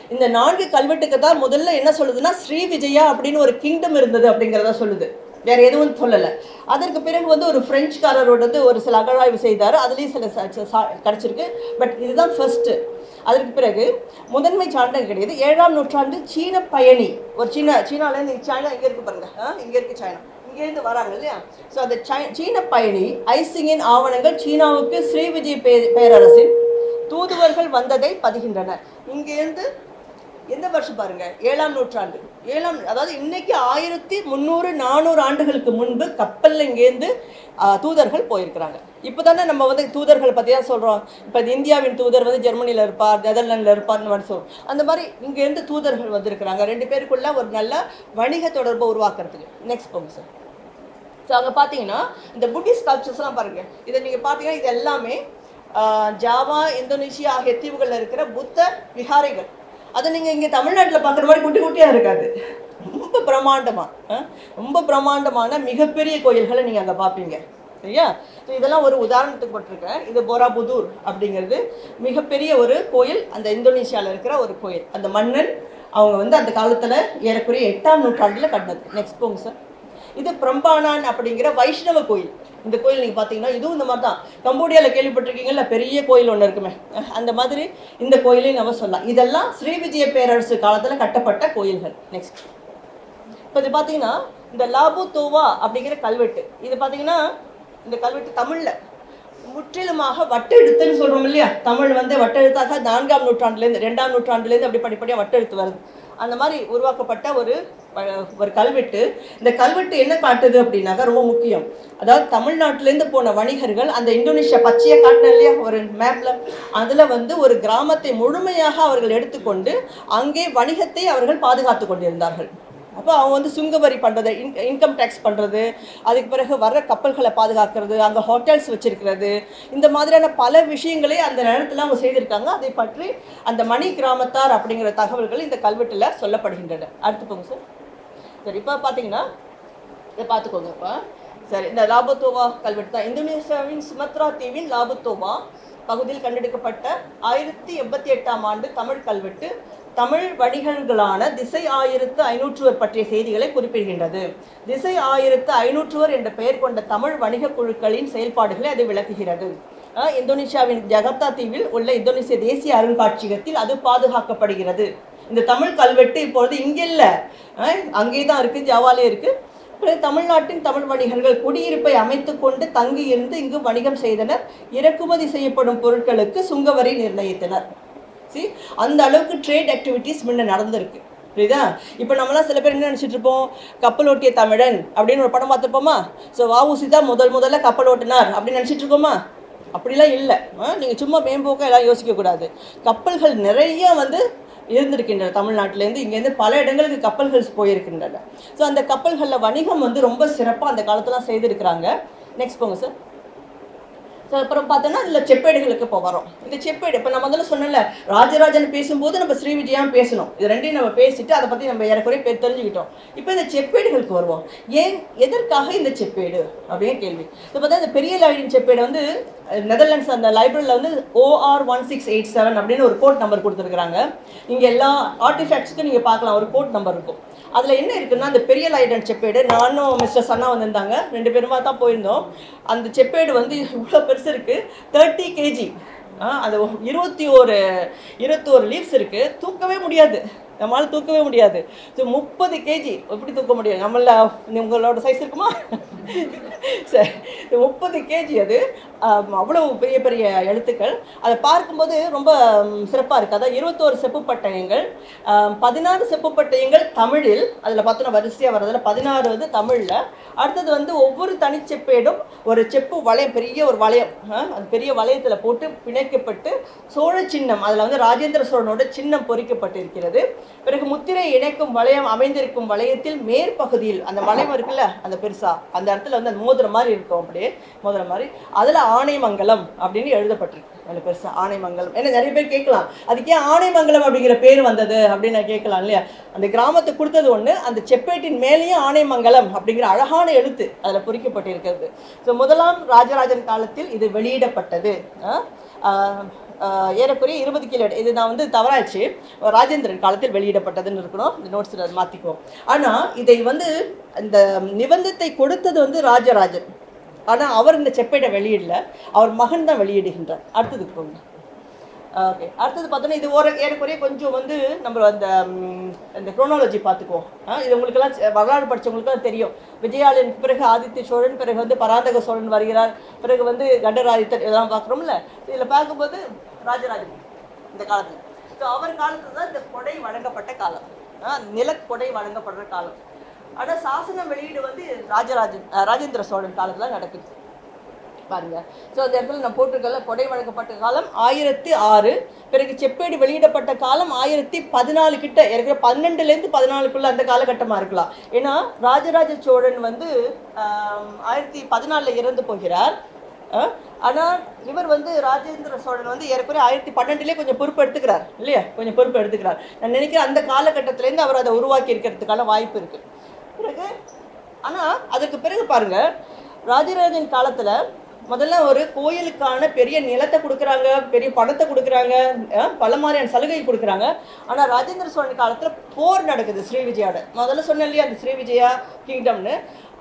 இந்த நான்கு கல்வெட்டுக்கு தான் முதல்ல என்ன சொல்லுதுன்னா ஸ்ரீ விஜயா அப்படின்னு ஒரு கிங்டம் இருந்தது அப்படிங்கிறத சொல்லுது. வேற எதுவும் சொல்லலை. அதற்கு பிறகு வந்து ஒரு பிரெஞ்சுக்காரரோட வந்து ஒரு சில அகழாய்வு செய்தார். அதுலேயும் சில சா- கிடைச்சிருக்கு. பட் இதுதான் ஃபர்ஸ்ட்டு அதற்கு பிறகு முதன்மை சான்றிதழ் கிடையாது ஏழாம் நூற்றாண்டு சீன பயணி. ஒரு சீனா சீனாலேருந்து சைனா இங்கே இருக்கு பாருங்க. ஆ இங்கே இருக்கு சைனா இங்கேருந்து வராங்க இல்லையா? ஸோ அந்த சை- சீன பயணி ஐசிங்கின் ஆவணங்கள் சீனாவுக்கு ஸ்ரீ விஜய் பே பேரரசின் தூதுவர்கள் வந்ததை பதிகின்றனர் இங்கேருந்து எந்த வருஷம் பாருங்க? ஏழாம் நூற்றாண்டு. ஏழாம் அதாவது இன்னைக்கு ஆயிரத்தி முந்நூறு நானூறு ஆண்டுகளுக்கு முன்பு கப்பல்ல இங்கேருந்து தூதர்கள் போயிருக்கிறாங்க. இப்போ தானே நம்ம வந்து தூதர்களை பற்றி தான் சொல்கிறோம் இப்போ இந்தியாவின் தூதர் வந்து ஜெர்மனியில் இருப்பார் நெதர்லாண்டில் இருப்பார்னு மாதிரி சொல்றோம் அந்த மாதிரி இங்கேருந்து தூதர்கள் வந்திருக்கிறாங்க. ரெண்டு பேருக்குள்ள ஒரு நல்ல வணிக தொடர்பை உருவாக்குறதுக்கு. நெக்ஸ்ட் போங்க சார் ஸோ அங்கே பார்த்தீங்கன்னா இந்த புத்திஸ்ட் கல்ச்சர்ஸ்லாம் பாருங்கள் இதை நீங்கள் பார்த்தீங்கன்னா இது எல்லாமே ஜாவா இந்தோனேஷியா ஆகிய தீவுகளில் இருக்கிற புத்த விஹாரைகள். அதை நீங்கள் இங்கே தமிழ்நாட்டில் பார்க்குற மாதிரி குட்டி குட்டியாக இருக்காது. ரொம்ப பிரம்மாண்டமாக ரொம்ப பிரம்மாண்டமான மிகப்பெரிய கோயில்களை நீங்கள் அங்கே பார்ப்பீங்க. சரியா? ஸோ இதெல்லாம் ஒரு உதாரணத்துக்கு போட்டிருக்கேன். இது போராபுதூர் அப்படிங்கிறது மிகப்பெரிய ஒரு கோயில். அந்த இந்தோனேஷியாவில் இருக்கிற ஒரு கோயில். அந்த மன்னன் அவங்க வந்து அந்த காலத்தில் ஏறக்குறைய எட்டாம் நூற்றாண்டில் கட்டினது. நெக்ஸ்ட் போங்க சார் இது பிரம்பானான் அப்படிங்கிற வைஷ்ணவ கோயில். இந்த கோயில் நீங்கள் பார்த்தீங்கன்னா இதுவும் இந்த மாதிரி தான் கம்போடியாவில் கேள்விப்பட்டிருக்கீங்கல்ல பெரிய கோயில் ஒன்று இருக்குமே. அந்த மாதிரி இந்த கோயிலையும் நம்ம சொல்லலாம். இதெல்லாம் ஸ்ரீ விஜய பேரரசு காலத்தில் கட்டப்பட்ட கோயில்கள். நெக்ஸ்ட் இப்போ இது பார்த்தீங்கன்னா இந்த லாபு தோவா அப்படிங்கிற கல்வெட்டு. இது பார்த்தீங்கன்னா இந்த கல்வெட்டு தமிழில். முற்றிலுமாக வட்டெழுத்துன்னு சொல்கிறோம் இல்லையா? தமிழ் வந்து வட்டெழுத்தாக நான்காம் நூற்றாண்டுலேருந்து ரெண்டாம் நூற்றாண்டுலேருந்து அப்படி படிப்படியாக வட்டெழுத்து வருது. அந்த மாதிரி உருவாக்கப்பட்ட ஒரு ஒரு கல்வெட்டு. இந்த கல்வெட்டு என்ன காட்டுது அப்படின்னாக்கா ரொம்ப முக்கியம். அதாவது தமிழ்நாட்டிலேருந்து போன வணிகர்கள் அந்த இந்தோனேஷியா பச்சையை காட்டின இல்லையா? ஒரு மேப்பில் அதில் வந்து ஒரு கிராமத்தை முழுமையாக அவர்கள் எடுத்துக்கொண்டு அங்கே வணிகத்தை அவர்கள் பாதுகாத்து கொண்டிருந்தார்கள். அப்போ அவங்க வந்து சுங்க வரி பண்ணுறது இன் இன்கம் டேக்ஸ் பண்ணுறது அதுக்கு பிறகு வர்ற கப்பல்களை பாதுகாக்கிறது அங்கே ஹோட்டல்ஸ் வச்சுருக்கிறது இந்த மாதிரியான பல விஷயங்களை அந்த நேரத்தில் அவங்க செய்திருக்காங்க. அதை பற்றி அந்த மணி கிராமத்தார் அப்படிங்கிற தகவல்கள் இந்த கல்வெட்டில் சொல்லப்படுகின்றன. அடுத்து போங்க சார். சரி இப்போ பார்த்தீங்கன்னா இதை பார்த்துக்கோங்க இப்போ. சரி இந்த லாபத்தோவா கல்வெட்டு தான். இந்தோனேசியாவின் சுமத்ரா தீவின் லாபத்தோவா பகுதியில் கண்டெடுக்கப்பட்ட ஆயிரத்தி எண்பத்தி எட்டாம் ஆண்டு தமிழ் கல்வெட்டு தமிழ் வணிகர்களான திசை ஆயிரத்து ஐநூற்றுவர் பற்றிய செய்திகளை குறிப்பிடுகின்றது. திசை ஆயிரத்து ஐநூற்றுவர் என்ற பெயர் கொண்ட தமிழ் வணிக குழுக்களின் செயல்பாடுகளை அது விளக்குகிறது. இந்தோனேஷியாவின் ஜகர்த்தா தீவில் உள்ள இந்தோனேசிய தேசிய அருங்காட்சியகத்தில் அது பாதுகாக்கப்படுகிறது. இந்த தமிழ் கல்வெட்டு இப்பொழுது இங்கே இல்லை. அங்கே தான் இருக்குது ஜாவாலே இருக்குது பிறகு தமிழ்நாட்டின் தமிழ் வணிகர்கள் குடியிருப்பை அமைத்து கொண்டு தங்கியிருந்து இங்கு வணிகம் செய்தனர். இறக்குமதி செய்யப்படும் பொருட்களுக்கு சுங்கவரி நிர்ணயித்தனர். சி அந்த அளவுக்கு ட்ரேட் ஆக்டிவிட்டீஸ் முன்ன நடந்திருக்கு. புரியுதா? இப்போ நம்மலாம் சில பேர் என்ன நினச்சிட்டு இருப்போம்? கப்பல் ஓட்டிய தமிழன் அப்படின்னு ஒரு படம் பார்த்துருப்போமா? ஸோ வாவுசி தான் முதல் முதல்ல கப்பல் ஓட்டினார் அப்படின்னு நினச்சிட்டு இருக்கோமா? அப்படிலாம் இல்லை. நீங்கள் சும்மா மேம்போக்காக எல்லாம் யோசிக்கக்கூடாது கப்பல்கள் நிறைய வந்து இருந்திருக்கின்றன தமிழ்நாட்டிலேருந்து. இங்கேருந்து பல இடங்களுக்கு கப்பல்கள் போயிருக்கின்றன. ஸோ அந்த கப்பல்களில் வணிகம் வந்து ரொம்ப சிறப்பாக அந்த காலத்தெலாம் செய்திருக்கிறாங்க. நெக்ஸ்ட் போங்க சார் அப்புறம் பார்த்தோன்னா அதில் செப்பேடுகளுக்கு இப்போ வரோம். இந்த செப்பேடு இப்போ நான் முதல்ல சொன்னல ராஜராஜன் பேசும்போது நம்ம ஸ்ரீ விஜயம் பேசணும். இது ரெண்டையும் நம்ம பேசிட்டு அதை பற்றி நம்ம ஏறக்குறைய பேர் தெரிஞ்சுக்கிட்டோம். இப்போ இந்த செப்பேடுகளுக்கு வருவோம். ஏன் எதற்காக இந்த செப்பேடு? அப்படின்னு கேள்வி. இப்போ பார்த்தா இந்த பெரிய லைடின் செப்பேடு வந்து நெதர்லாண்ட்ஸ் அந்த லைப்ரரியில் வந்து OR one six eight seven அப்படின்னு ஒரு கோட் நம்பர் கொடுத்துருக்குறாங்க. இங்கே எல்லா ஆர்டிஃபேக்ட்ஸுக்கும் நீங்கள் பார்க்கலாம் ஒரு கோட் நம்பர் இருக்கும். அதில் என்ன இருக்குன்னா அந்த பெரிய லைடன் செப்பேடு நானும் மிஸ்டர் சன்னா வந்திருந்தாங்க. ரெண்டு பேருமா தான் போயிருந்தோம். அந்த செப்பேடு வந்து இவ்வளோ பெருசு இருக்குது தேர்ட்டி கேஜி அது இருபத்தி ஒரு இருபத்தோரு லீவ்ஸ் இருக்குது தூக்கவே முடியாது. நம்மளால் தூக்கவே முடியாது. ஸோ முப்பது கேஜி எப்படி தூக்க முடியும்? நம்மள உங்களோட சைஸ் இருக்குமா? சரி. முப்பது கேஜி அது அவ்வளோ பெரிய பெரிய எழுத்துக்கள். அதை பார்க்கும்போது ரொம்ப சிறப்பாக இருக்குது அதான் இருபத்தோரு செப்பு பட்டயங்கள் பதினாறு செப்பு பட்டயங்கள் தமிழில் அதில் பார்த்தோன்னா வரிசையாக வர்றதில் பதினாறு வந்து தமிழில். அடுத்தது வந்து ஒவ்வொரு தனிச்செப்பேடும் ஒரு செப்பு வளையம் பெரிய ஒரு வளையம் அது பெரிய வளையத்தில் போட்டு பிணைக்கப்பட்டு சோழ சின்னம் அதில் வந்து ராஜேந்திர சோழனோட சின்னம் பொறிக்கப்பட்டிருக்கிறது. பிறகு முத்திரை இணைக்கும் வளையம் அமைந்திருக்கும் வளையத்தில் மேற்பகுதியில் அந்த வளையம் இருக்குல்ல அந்த பெருசா அந்த இடத்துல வந்து அந்த மோதிரம் மாதிரி இருக்கும் அப்படியே மோதிரம் மாதிரி. அதுல ஆணைமங்கலம் அப்படின்னு எழுதப்பட்டிருக்கு. நல்ல பெருசா ஆணைமங்கலம் ஏன்னா நிறைய பேர் கேட்கலாம் அதுக்கு ஏன் ஆணைமங்கலம் அப்படிங்கிற பேர் வந்தது அப்படின்னு நான் கேட்கலாம் இல்லையா? அந்த கிராமத்தை கொடுத்தது ஒண்ணு அந்த செப்பேட்டின் மேலேயும் ஆணைமங்கலம் அப்படிங்கிற அழகான எழுத்து அதுல பொறிக்கப்பட்டிருக்கிறது. ஸோ முதலாம் ராஜராஜன் காலத்தில் இது வெளியிடப்பட்டது. ஆஹ் ஆஹ் ஏறக்குறைய இருபது கிலோ இது நான் வந்து தவறாச்சு ராஜேந்திரன் காலத்தில் வெளியிடப்பட்டதுன்னு இருக்கணும். இந்த நோட்ஸில் அதை மாற்றிக்குவோம் ஆனால் இதை வந்து இந்த நிபந்தத்தை கொடுத்தது வந்து ராஜராஜன். ஆனால் அவர் இந்த செப்பேட்டை வெளியிடல. அவர் மகன் தான் வெளியிடுகின்றார். அடுத்ததுக்கு போங்க. ஓகே அடுத்தது பார்த்தோன்னா இது ஒரு ஏறக்குறைய கொஞ்சம் வந்து நம்ம அந்த அந்த இந்த குரோனாலஜி பார்த்துக்குவோம் இது உங்களுக்கெல்லாம் வரலாறு படிச்சவங்களுக்குலாம் தெரியும். விஜயாலயன் பிறகு ஆதித்ய சோழன் பிறகு வந்து பராந்தக சோழன் வருகிறார். பிறகு வந்து கண்டராதித்தர் இதெல்லாம் பார்க்குறோம்ல. இதில் பார்க்கும்போது ராஜராஜன் இந்த காலத்தில். ஸோ அவர் காலத்தில் தான் இந்த கொடை வழங்கப்பட்ட காலம். நிலக்கொடை வழங்கப்படுற காலம். ஆனால் சாசன வெளியீடு வந்து ராஜராஜன் ராஜேந்திர சோழன் காலத்தில் நடக்குது. பாருங்கள் ஸோ அந்த இடத்துல நான் போட்டிருக்கல கொடை வழங்கப்பட்ட காலம் ஆயிரத்தி ஆறு. பிறகு செப்பேடு வெளியிடப்பட்ட காலம் ஆயிரத்தி பதினாலு கிட்ட. இருக்கிற பன்னெண்டுலேருந்து பதினாலுக்குள்ளே அந்த காலகட்டமாக இருக்கலாம். ஏன்னா ராஜராஜ சோழன் வந்து ஆயிரத்தி பதினாலில் இறந்து போகிறார். ஆனால் இவர் வந்து ராஜேந்திர சோழன் வந்து ஏறக்குறைய ஆயிரத்தி பன்னெண்டுலேயே கொஞ்சம் பொறுப்பு எடுத்துக்கிறார் இல்லையா? கொஞ்சம் பொறுப்பு எடுத்துக்கிறார். நான் நினைக்கிறேன் அந்த காலகட்டத்திலேருந்து அவர் அதை உருவாக்கி இருக்கிறதுக்கான வாய்ப்பு இருக்குது பிறகு ஆனால் அதுக்கு பிறகு பாருங்கள் ராஜராஜன் காலத்தில் முதல்ல ஒரு கோயிலுக்கான பெரிய நிலத்தை கொடுக்குறாங்க பெரிய பணத்தை கொடுக்குறாங்க பல மாதிரியான சலுகை கொடுக்குறாங்க. ஆனால் ராஜேந்திர சோழன் காலத்தில் போர் நடக்குது ஸ்ரீவிஜயாவோட முதல்ல சொன்னேன் இல்லையா அந்த ஸ்ரீ விஜயா கிங்டம்னு.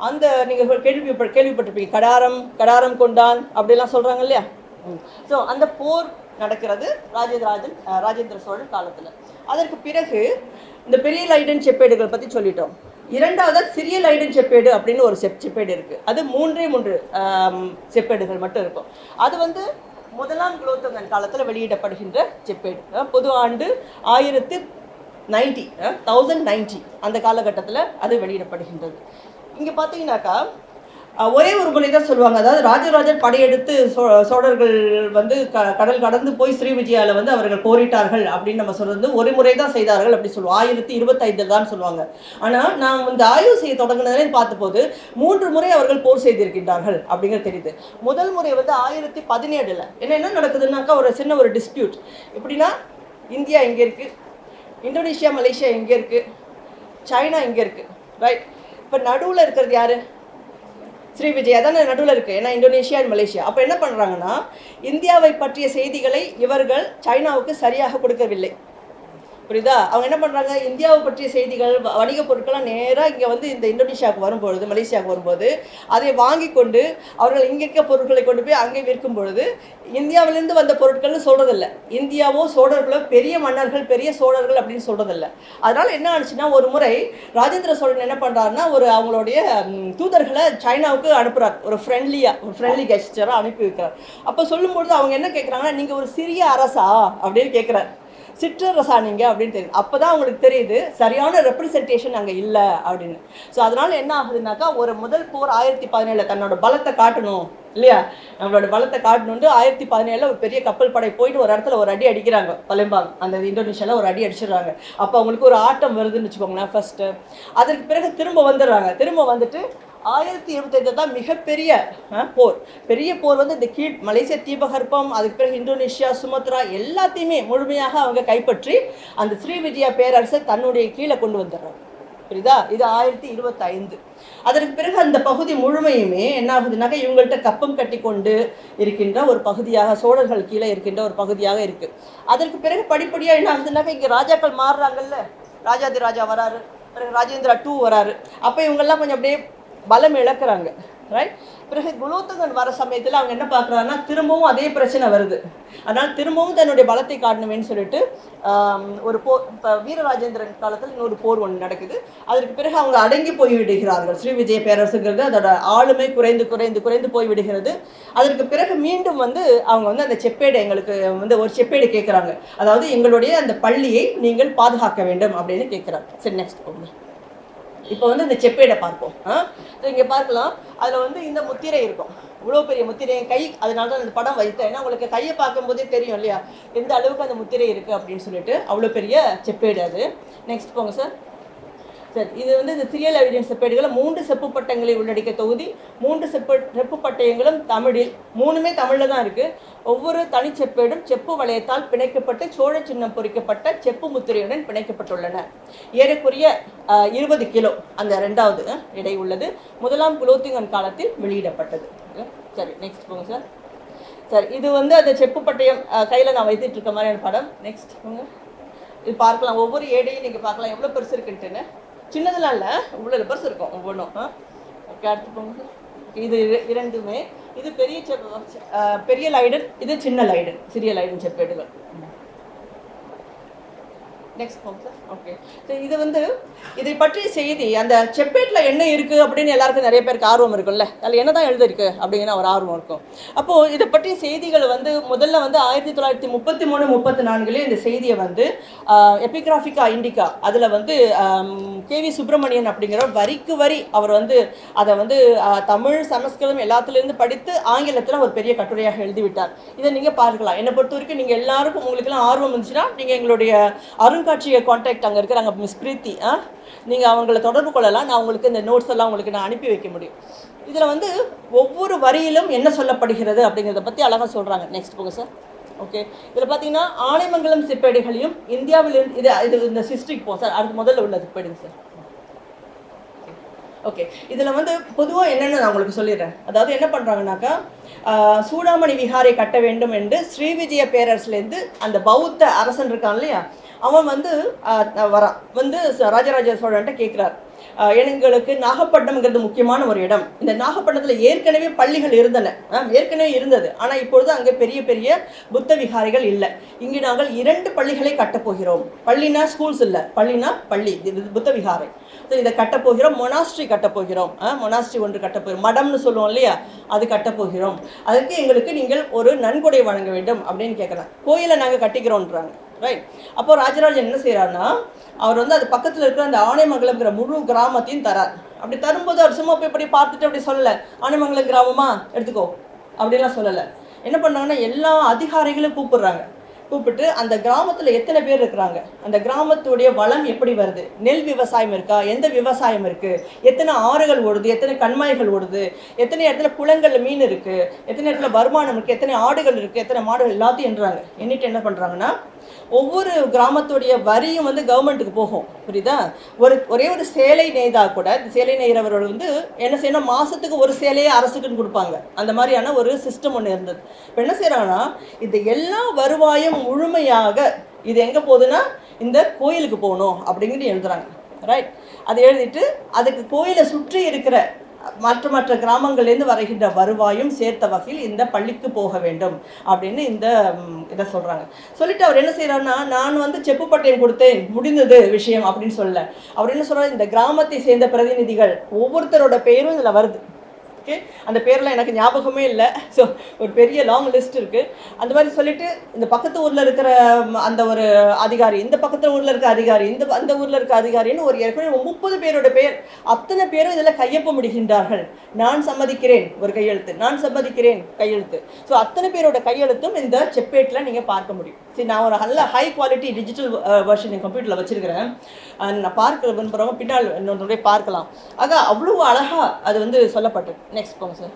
அந்த நீங்கள் கேள்வி கேள்விப்பட்டிருப்பீங்க கடாரம் கடாரம் கொண்டான் அப்படிலாம் சொல்கிறாங்க இல்லையா? ஸோ அந்த போர் நடக்கிறது ராஜேந்திராஜன் ராஜேந்திர சோழன் காலத்தில். அதற்கு பிறகு இந்த பெரிய லைடன் செப்பேடுகள் பற்றி சொல்லிட்டோம். இரண்டாவது சிறிய லைடன் செப்பேடு அப்படின்னு ஒரு செப் செப்பேடு இருக்குது அது மூன்றே மூன்று செப்பேடுகள் மட்டும் இருக்கும். அது வந்து முதலாம் குலோத்துங்கன் காலத்தில் வெளியிடப்படுகின்ற செப்பேடு பொது ஆண்டு ஆயிரத்து நைன்டி தௌசண்ட் நைன்டி அந்த காலகட்டத்தில் அது வெளியிடப்படுகின்றது. இங்கே பார்த்தீங்கன்னாக்கா ஒரே ஒரு முறை தான் சொல்லுவாங்க. அதாவது ராஜராஜன் படையெடுத்து சோ சோழர்கள் வந்து க கடல் கடந்து போய் ஸ்ரீவிஜயாவில் வந்து அவர்கள் போரிட்டார்கள் அப்படின்னு நம்ம சொல்கிறது ஒரு முறை தான் செய்தார்கள் அப்படி சொல்லுவோம். ஆயிரத்தி இருபத்தைந்தில் தான் சொல்லுவாங்க. ஆனால் நான் இந்த ஆய்வு செய்ய தொடங்கினதே பார்த்தபோது மூன்று முறை அவர்கள் போர் செய்திருக்கின்றார்கள் அப்படிங்கிறது தெரியுது. முதல் முறை வந்து ஆயிரத்தி பதினேழில். என்ன என்ன நடக்குதுன்னாக்கா ஒரு சின்ன ஒரு டிஸ்பியூட் எப்படின்னா இந்தியா இங்கே இருக்குது இந்தோனேஷியா மலேசியா இங்கே இருக்குது சைனா இங்கே இருக்குது ரைட் இப்போ நடுவில் இருக்கிறது யாரு? ஸ்ரீ விஜயா தானே நடுவில் இருக்குது ஏன்னா இந்தோனேஷியா அண்ட் மலேசியா. அப்போ என்ன பண்ணுறாங்கன்னா இந்தியாவை பற்றிய செய்திகளை இவர்கள் சைனாவுக்கு சரியாக கொடுக்கவில்லை. புரியுதா? அவங்க என்ன பண்ணுறாங்க இந்தியாவை பற்றிய செய்திகள் வ- வணிகப் பொருட்கள்லாம் நேராக இங்கே வந்து இந்த இந்தோனேஷியாவுக்கு வரும்பொழுது மலேசியாவுக்கு வரும்போது அதை வாங்கி கொண்டு அவர்கள் இங்கே இருக்க பொருட்களை கொண்டு போய் அங்கே விற்கும் பொழுது இந்தியாவிலேருந்து வந்த பொருட்கள்னு சொல்கிறதில்ல இந்தியாவோ சோழர்களோ பெரிய மன்னர்கள் பெரிய சோழர்கள் அப்படின்னு சொல்கிறதில்ல அதனால் என்ன ஆச்சுன்னா ஒரு முறை ராஜேந்திர சோழன் என்ன பண்ணுறாருன்னா ஒரு அவங்களுடைய தூதர்களை சைனாவுக்கு அனுப்புகிறார் ஒரு ஃப்ரெண்ட்லியாக ஒரு ஃப்ரெண்ட்லி கெஸ்டராக அனுப்பி வைக்கிறார். அப்போ சொல்லும்பொழுது அவங்க என்ன கேட்குறாங்கன்னா நீங்கள் ஒரு சிறிய அரசா? அப்படின்னு கேட்குறாரு சிற்றரசா நீங்க அப்படின்னு தெரியுது அப்போ தான் அவங்களுக்கு தெரியுது சரியான ரெப்ரசன்டேஷன் அங்கே இல்லை அப்படின்னு. ஸோ அதனால் என்ன ஆகுதுனாக்கா ஒரு முதல் போர் ஆயிரத்தி பதினேழில் தன்னோட பலத்தை காட்டணும் இல்லையா? நம்மளோட பலத்தை காட்டணுன்ட்டு ஆயிரத்தி பதினேழில் ஒரு பெரிய கப்பல் படை போயிட்டு ஒரு இடத்துல ஒரு அடி அடிக்கிறாங்க பலம்பாங் அந்த இந்தோனேஷியாவில் ஒரு அடி அடிச்சிடுறாங்க. அப்போ அவங்களுக்கு ஒரு ஆட்டம் வருதுன்னு வச்சுக்கோங்களேன் ஃபஸ்ட்டு அதற்கு பிறகு திரும்ப வந்துடுறாங்க. திரும்ப வந்துட்டு ஆயிரத்தி இருபத்தைந்து தான் மிகப்பெரிய போர். பெரிய போர் வந்து இந்த கீழ் மலேசிய தீபகற்பம் அதுக்கு பிறகு இந்தோனேஷியா சுமத்ரா எல்லாத்தையுமே முழுமையாக அவங்க கைப்பற்றி அந்த ஸ்ரீ விஜயா பேரரசை தன்னுடைய கீழே கொண்டு வந்துடுறாங்க. புரியுதா? இது ஆயிரத்தி இருபத்தைந்து. அதற்கு பிறகு அந்த பகுதி முழுமையுமே என்ன ஆகுதுனாக்கா இவங்கள்ட்ட கப்பம் கட்டி கொண்டு இருக்கின்ற ஒரு பகுதியாக சோழர்கள் கீழே இருக்கின்ற ஒரு பகுதியாக இருக்கு. அதற்கு பிறகு படிப்படியாக என்ன ஆகுதுனாக்கா இங்கே ராஜாக்கள் மாறுறாங்கல்ல. ராஜாதி ராஜா வராரு. பிறகு ராஜேந்திரா டூ வராரு. அப்போ இவங்கெல்லாம் கொஞ்சம் அப்படியே பலம் இழக்கிறாங்க ரைட் பிறகு குலோத்துங்கன் வர சமயத்தில் அவங்க என்ன பார்க்குறாங்கன்னா திரும்பவும் அதே பிரச்சனை வருது. அதனால் திரும்பவும் தன்னுடைய பலத்தை காட்டணுமேன்னு சொல்லிட்டு ஒரு போர் இப்போ வீரராஜேந்திரன் காலத்தில் இன்னொரு போர் ஒன்று நடக்குது. அதற்கு பிறகு அவங்க அடங்கி போய் விடுகிறார்கள். ஸ்ரீ விஜய பேரரசுங்கிறது அதோட ஆளுமை குறைந்து குறைந்து குறைந்து போய் விடுகிறது. அதற்கு பிறகு மீண்டும் வந்து அவங்க வந்து அந்த செப்பேடு எங்களுக்கு வந்து ஒரு செப்பேடு கேட்குறாங்க அதாவது எங்களுடைய அந்த பள்ளியை நீங்கள் பாதுகாக்க வேண்டும் அப்படின்னு கேட்குறாங்க சரி நெக்ஸ்ட் போங்க. இப்போ வந்து இந்த செப்பேடை பார்ப்போம். ஸோ இங்கே பார்க்கலாம். அதில் வந்து இந்த முத்திரை இருக்கும். இவ்வளோ பெரிய முத்திரை. என் கை அதனால தான் அந்த படம் வைத்தேன் ஏன்னா உங்களுக்கு கையை பார்க்கும்போதே தெரியும் இல்லையா? எந்த அளவுக்கு அந்த முத்திரை இருக்குது அப்படின்னு சொல்லிட்டு. அவ்வளோ பெரிய செப்பேடு அது. நெக்ஸ்ட் போங்க சார் சரி இது வந்து இந்த சிரியல் எவிடன்ஸ் செப்பேடுகளை மூன்று செப்பு பட்டங்களை உள்ளடக்கிய தொகுதி மூன்று செப்பு செப்பு பட்டயங்களும் தமிழில் மூணுமே தமிழில் தான் இருக்குது ஒவ்வொரு தனிச்செப்பேடும் செப்பு வளையத்தால் பிணைக்கப்பட்டு சோழ சின்னம் பொறிக்கப்பட்ட செப்பு முத்திரையுடன் பிணைக்கப்பட்டுள்ளன. ஏறக்குறைய இருபது கிலோ அந்த ரெண்டாவது எடை உள்ளது. முதலாம் குலோத்துங்கன் காலத்தில் வெளியிடப்பட்டது. சரி நெக்ஸ்ட் போங்க சார் சரி இது வந்து அந்த செப்பு பட்டயம் கையில் நான் வைத்துட்டு இருக்க மாதிரியான படம். நெக்ஸ்ட் போங்க. இது பார்க்கலாம். ஒவ்வொரு ஏடையும் நீங்கள் பார்க்கலாம். எவ்வளோ பெருசு இருக்குன்ட்டுன்னு. சின்னதெல்லாம் இல்லை. இவ்வளோ பெருசு இருக்கும் ஒவ்வொன்றும். ஓகே அடுத்து போங்க. இது இரண்டுமே. இது பெரிய பெரிய லைடன் இது சின்ன லைடன் சிறிய லைடன் செப்பேடுகள் நெக்ஸ்ட் போங்க ஓகே ஸோ இது வந்து இதை பற்றிய செய்தி அந்த செப்பேட்டில் என்ன இருக்குது அப்படின்னு எல்லாருக்கும் நிறைய பேருக்கு ஆர்வம் இருக்கும்ல. அதில் என்ன தான் எழுதிருக்கு அப்படிங்கிற ஒரு ஆர்வம் இருக்கும். அப்போது இதை பற்றிய செய்திகள் வந்து முதல்ல வந்து ஆயிரத்தி தொள்ளாயிரத்தி முப்பத்தி மூணு முப்பத்தி நான்குலேயே இந்த செய்தியை வந்து எபிகிராஃபிகா இண்டிகா அதில் வந்து கேவி சுப்பிரமணியன் அப்படிங்கிற வரிக்கு வரி அவர் வந்து அதை வந்து தமிழ் சமஸ்கிருதம் எல்லாத்துலேருந்து படித்து ஆங்கிலத்தில் ஒரு பெரிய கட்டுரையாக எழுதிவிட்டார். இதை நீங்கள் பார்க்கலாம். என்னை பொறுத்த வரைக்கும் நீங்கள் எல்லாருக்கும் உங்களுக்கெல்லாம் ஆர்வம் இருந்துச்சுன்னா நீங்கள் எங்களுடைய அருண் அருங்காட்சியக காண்டாக்ட் அங்கே இருக்கிறாங்க மிஸ் பிரீத்தி ஆ? நீங்கள் அவங்கள தொடர்பு கொள்ளலாம். நான் உங்களுக்கு இந்த நோட்ஸ் எல்லாம் உங்களுக்கு நான் அனுப்பி வைக்க முடியும். இதில் வந்து ஒவ்வொரு வரியிலும் என்ன சொல்லப்படுகிறது அப்படிங்கிறத பற்றி அழகாக சொல்கிறாங்க நெக்ஸ்ட் போங்க சார் ஓகே இதில் பார்த்தீங்கன்னா ஆனைமங்கலம் செப்பேடுகளையும் இந்தியாவில் இது இது இந்த ஹிஸ்ட்ரிக்கு போ சார் அடுத்து முதல்ல உள்ள செப்பேடுங்க சார் ஓகே இதில் வந்து பொதுவாக என்னென்னு நான் உங்களுக்கு சொல்லிடுறேன். அதாவது என்ன பண்ணுறாங்கனாக்கா சூடாமணி விஹாரை கட்ட வேண்டும் என்று ஸ்ரீவிஜய பேரரசுலேருந்து அந்த பௌத்த அரசன் இருக்கான் இல்லையா? அவன் வந்து வரான் வந்து ராஜராஜ சோழன்ட்ட கேட்குறார். எங்களுக்கு நாகப்பட்டினம்ங்கிறது முக்கியமான ஒரு இடம். இந்த நாகப்பட்டினத்தில் ஏற்கனவே பள்ளிகள் இருந்தன. ஏற்கனவே இருந்தது. ஆனால் இப்பொழுது அங்கே பெரிய பெரிய புத்த விகாரிகள் இல்லை. இங்கு நாங்கள் இரண்டு பள்ளிகளை கட்டப்போகிறோம் பள்ளினா ஸ்கூல்ஸ் இல்லை. பள்ளினா பள்ளி. புத்த விகாரை. ஸோ இதை கட்டப்போகிறோம் மொனாஸ்ட்ரி கட்டப்போகிறோம் மொனாஸ்ட்ரி ஒன்று கட்டப்போகிறோம் மடம்னு சொல்லுவோம் இல்லையா? அது கட்டப்போகிறோம் அதற்கு அதுக்கு எங்களுக்கு நீங்கள் ஒரு நன்கொடை வழங்க வேண்டும் அப்படின்னு கேட்குறாங்க கோயிலை நாங்கள் கட்டிக்கிறோன்றாங்க ரைட் அப்போ ராஜராஜன் என்ன செய்கிறாருன்னா அவர் வந்து அது பக்கத்தில் இருக்கிற அந்த ஆனைமங்கலம்ங்கிற முழு கிராமத்தையும் தரார். அப்படி தரும்போது அவர் சும்மா போய் இப்படி பார்த்துட்டு அப்படி சொல்லலை. ஆனைமங்கலம் கிராமமா? எடுத்துக்கோ. அப்படிலாம் சொல்லலை. என்ன பண்ணாங்கன்னா எல்லா அதிகாரிகளும் கூப்பிடுறாங்க. கூப்பிட்டு அந்த கிராமத்தில் எத்தனை பேர் இருக்கிறாங்க? அந்த கிராமத்துடைய வளம் எப்படி வருது? நெல் விவசாயம் இருக்கா? எந்த விவசாயம் இருக்குது எத்தனை ஆறுகள் ஓடுது? எத்தனை கண்மாய்கள் ஓடுது? எத்தனை இடத்துல குளங்கள்ல மீன் இருக்குது எத்தனை இடத்துல வருமானம் இருக்குது எத்தனை ஆடுகள் இருக்குது எத்தனை மாடுகள்? எல்லாத்தையும் என்றாங்க. எண்ணிட்டு என்ன பண்ணுறாங்கன்னா ஒவ்வொரு கிராமத்துடைய வரியும் வந்து கவர்மெண்ட்டுக்கு போகும். புரியுதா? ஒரு ஒரே ஒரு சேலை நெய்தா கூட இந்த சேலை நெய்கிறவரோட வந்து என்ன செய்யணும் மாதத்துக்கு ஒரு சேலையை அரசுக்குன்னு கொடுப்பாங்க. அந்த மாதிரியான ஒரு சிஸ்டம் ஒன்று இருந்தது. இப்போ என்ன செய்கிறாங்கன்னா இந்த எல்லா வருவாயும் முழுமையாக இது எங்கே போகுதுன்னா இந்த கோயிலுக்கு போகணும் அப்படிங்கிறது எழுதுறாங்க. ரைட் அதை எழுதிட்டு அதுக்கு கோயிலை சுற்றி இருக்கிற மற்ற மற்ற கிராமங்கள்லேருந்து வருகின்ற வருவாயும் சேர்த்த வகையில் இந்த பள்ளிக்கு போக வேண்டும் அப்படின்னு இந்த இதை சொல்கிறாங்க சொல்லிட்டு அவர் என்ன செய்கிறாருன்னா நான் வந்து செப்பு பட்டயம் கொடுத்தேன் முடிந்தது விஷயம் அப்படின்னு சொல்ல. அவர் என்ன சொல்கிறார் இந்த கிராமத்தை சேர்ந்த பிரதிநிதிகள் ஒவ்வொருத்தரோட பெயரும் இதில் வருது. ஓகே? அந்த பேரெலாம் எனக்கு ஞாபகமே இல்லை. ஸோ ஒரு பெரிய லாங் லிஸ்ட் இருக்குது அந்த மாதிரி சொல்லிட்டு இந்த பக்கத்து ஊரில் இருக்கிற அந்த ஒரு அதிகாரி இந்த பக்கத்து ஊரில் இருக்க அதிகாரி இந்த அந்த ஊரில் இருக்க அதிகாரின்னு ஒரு ஏற்கனவே முப்பது பேரோட பேர் அத்தனை பேரும் இதில் கையொப்பமிடுகின்றார்கள் நான் சம்மதிக்கிறேன் ஒரு கையெழுத்து. நான் சம்மதிக்கிறேன் கையெழுத்து. ஸோ அத்தனை பேரோட கையெழுத்தும் இந்த செப்பேட்டில் நீங்கள் பார்க்க முடியும். சரி நான் ஒரு நல்ல ஹை குவாலிட்டி டிஜிட்டல் வெர்ஷன் என் கம்ப்யூட்டரில் வச்சிருக்கிறேன். நான் பார்க்க விரும்புகிறவங்க பின்னால் இன்னொன்று பார்க்கலாம். ஆக அவ்வளோ அழகாக அது வந்து சொல்லப்பட்டது. நெக்ஸ்ட் போங்க சார்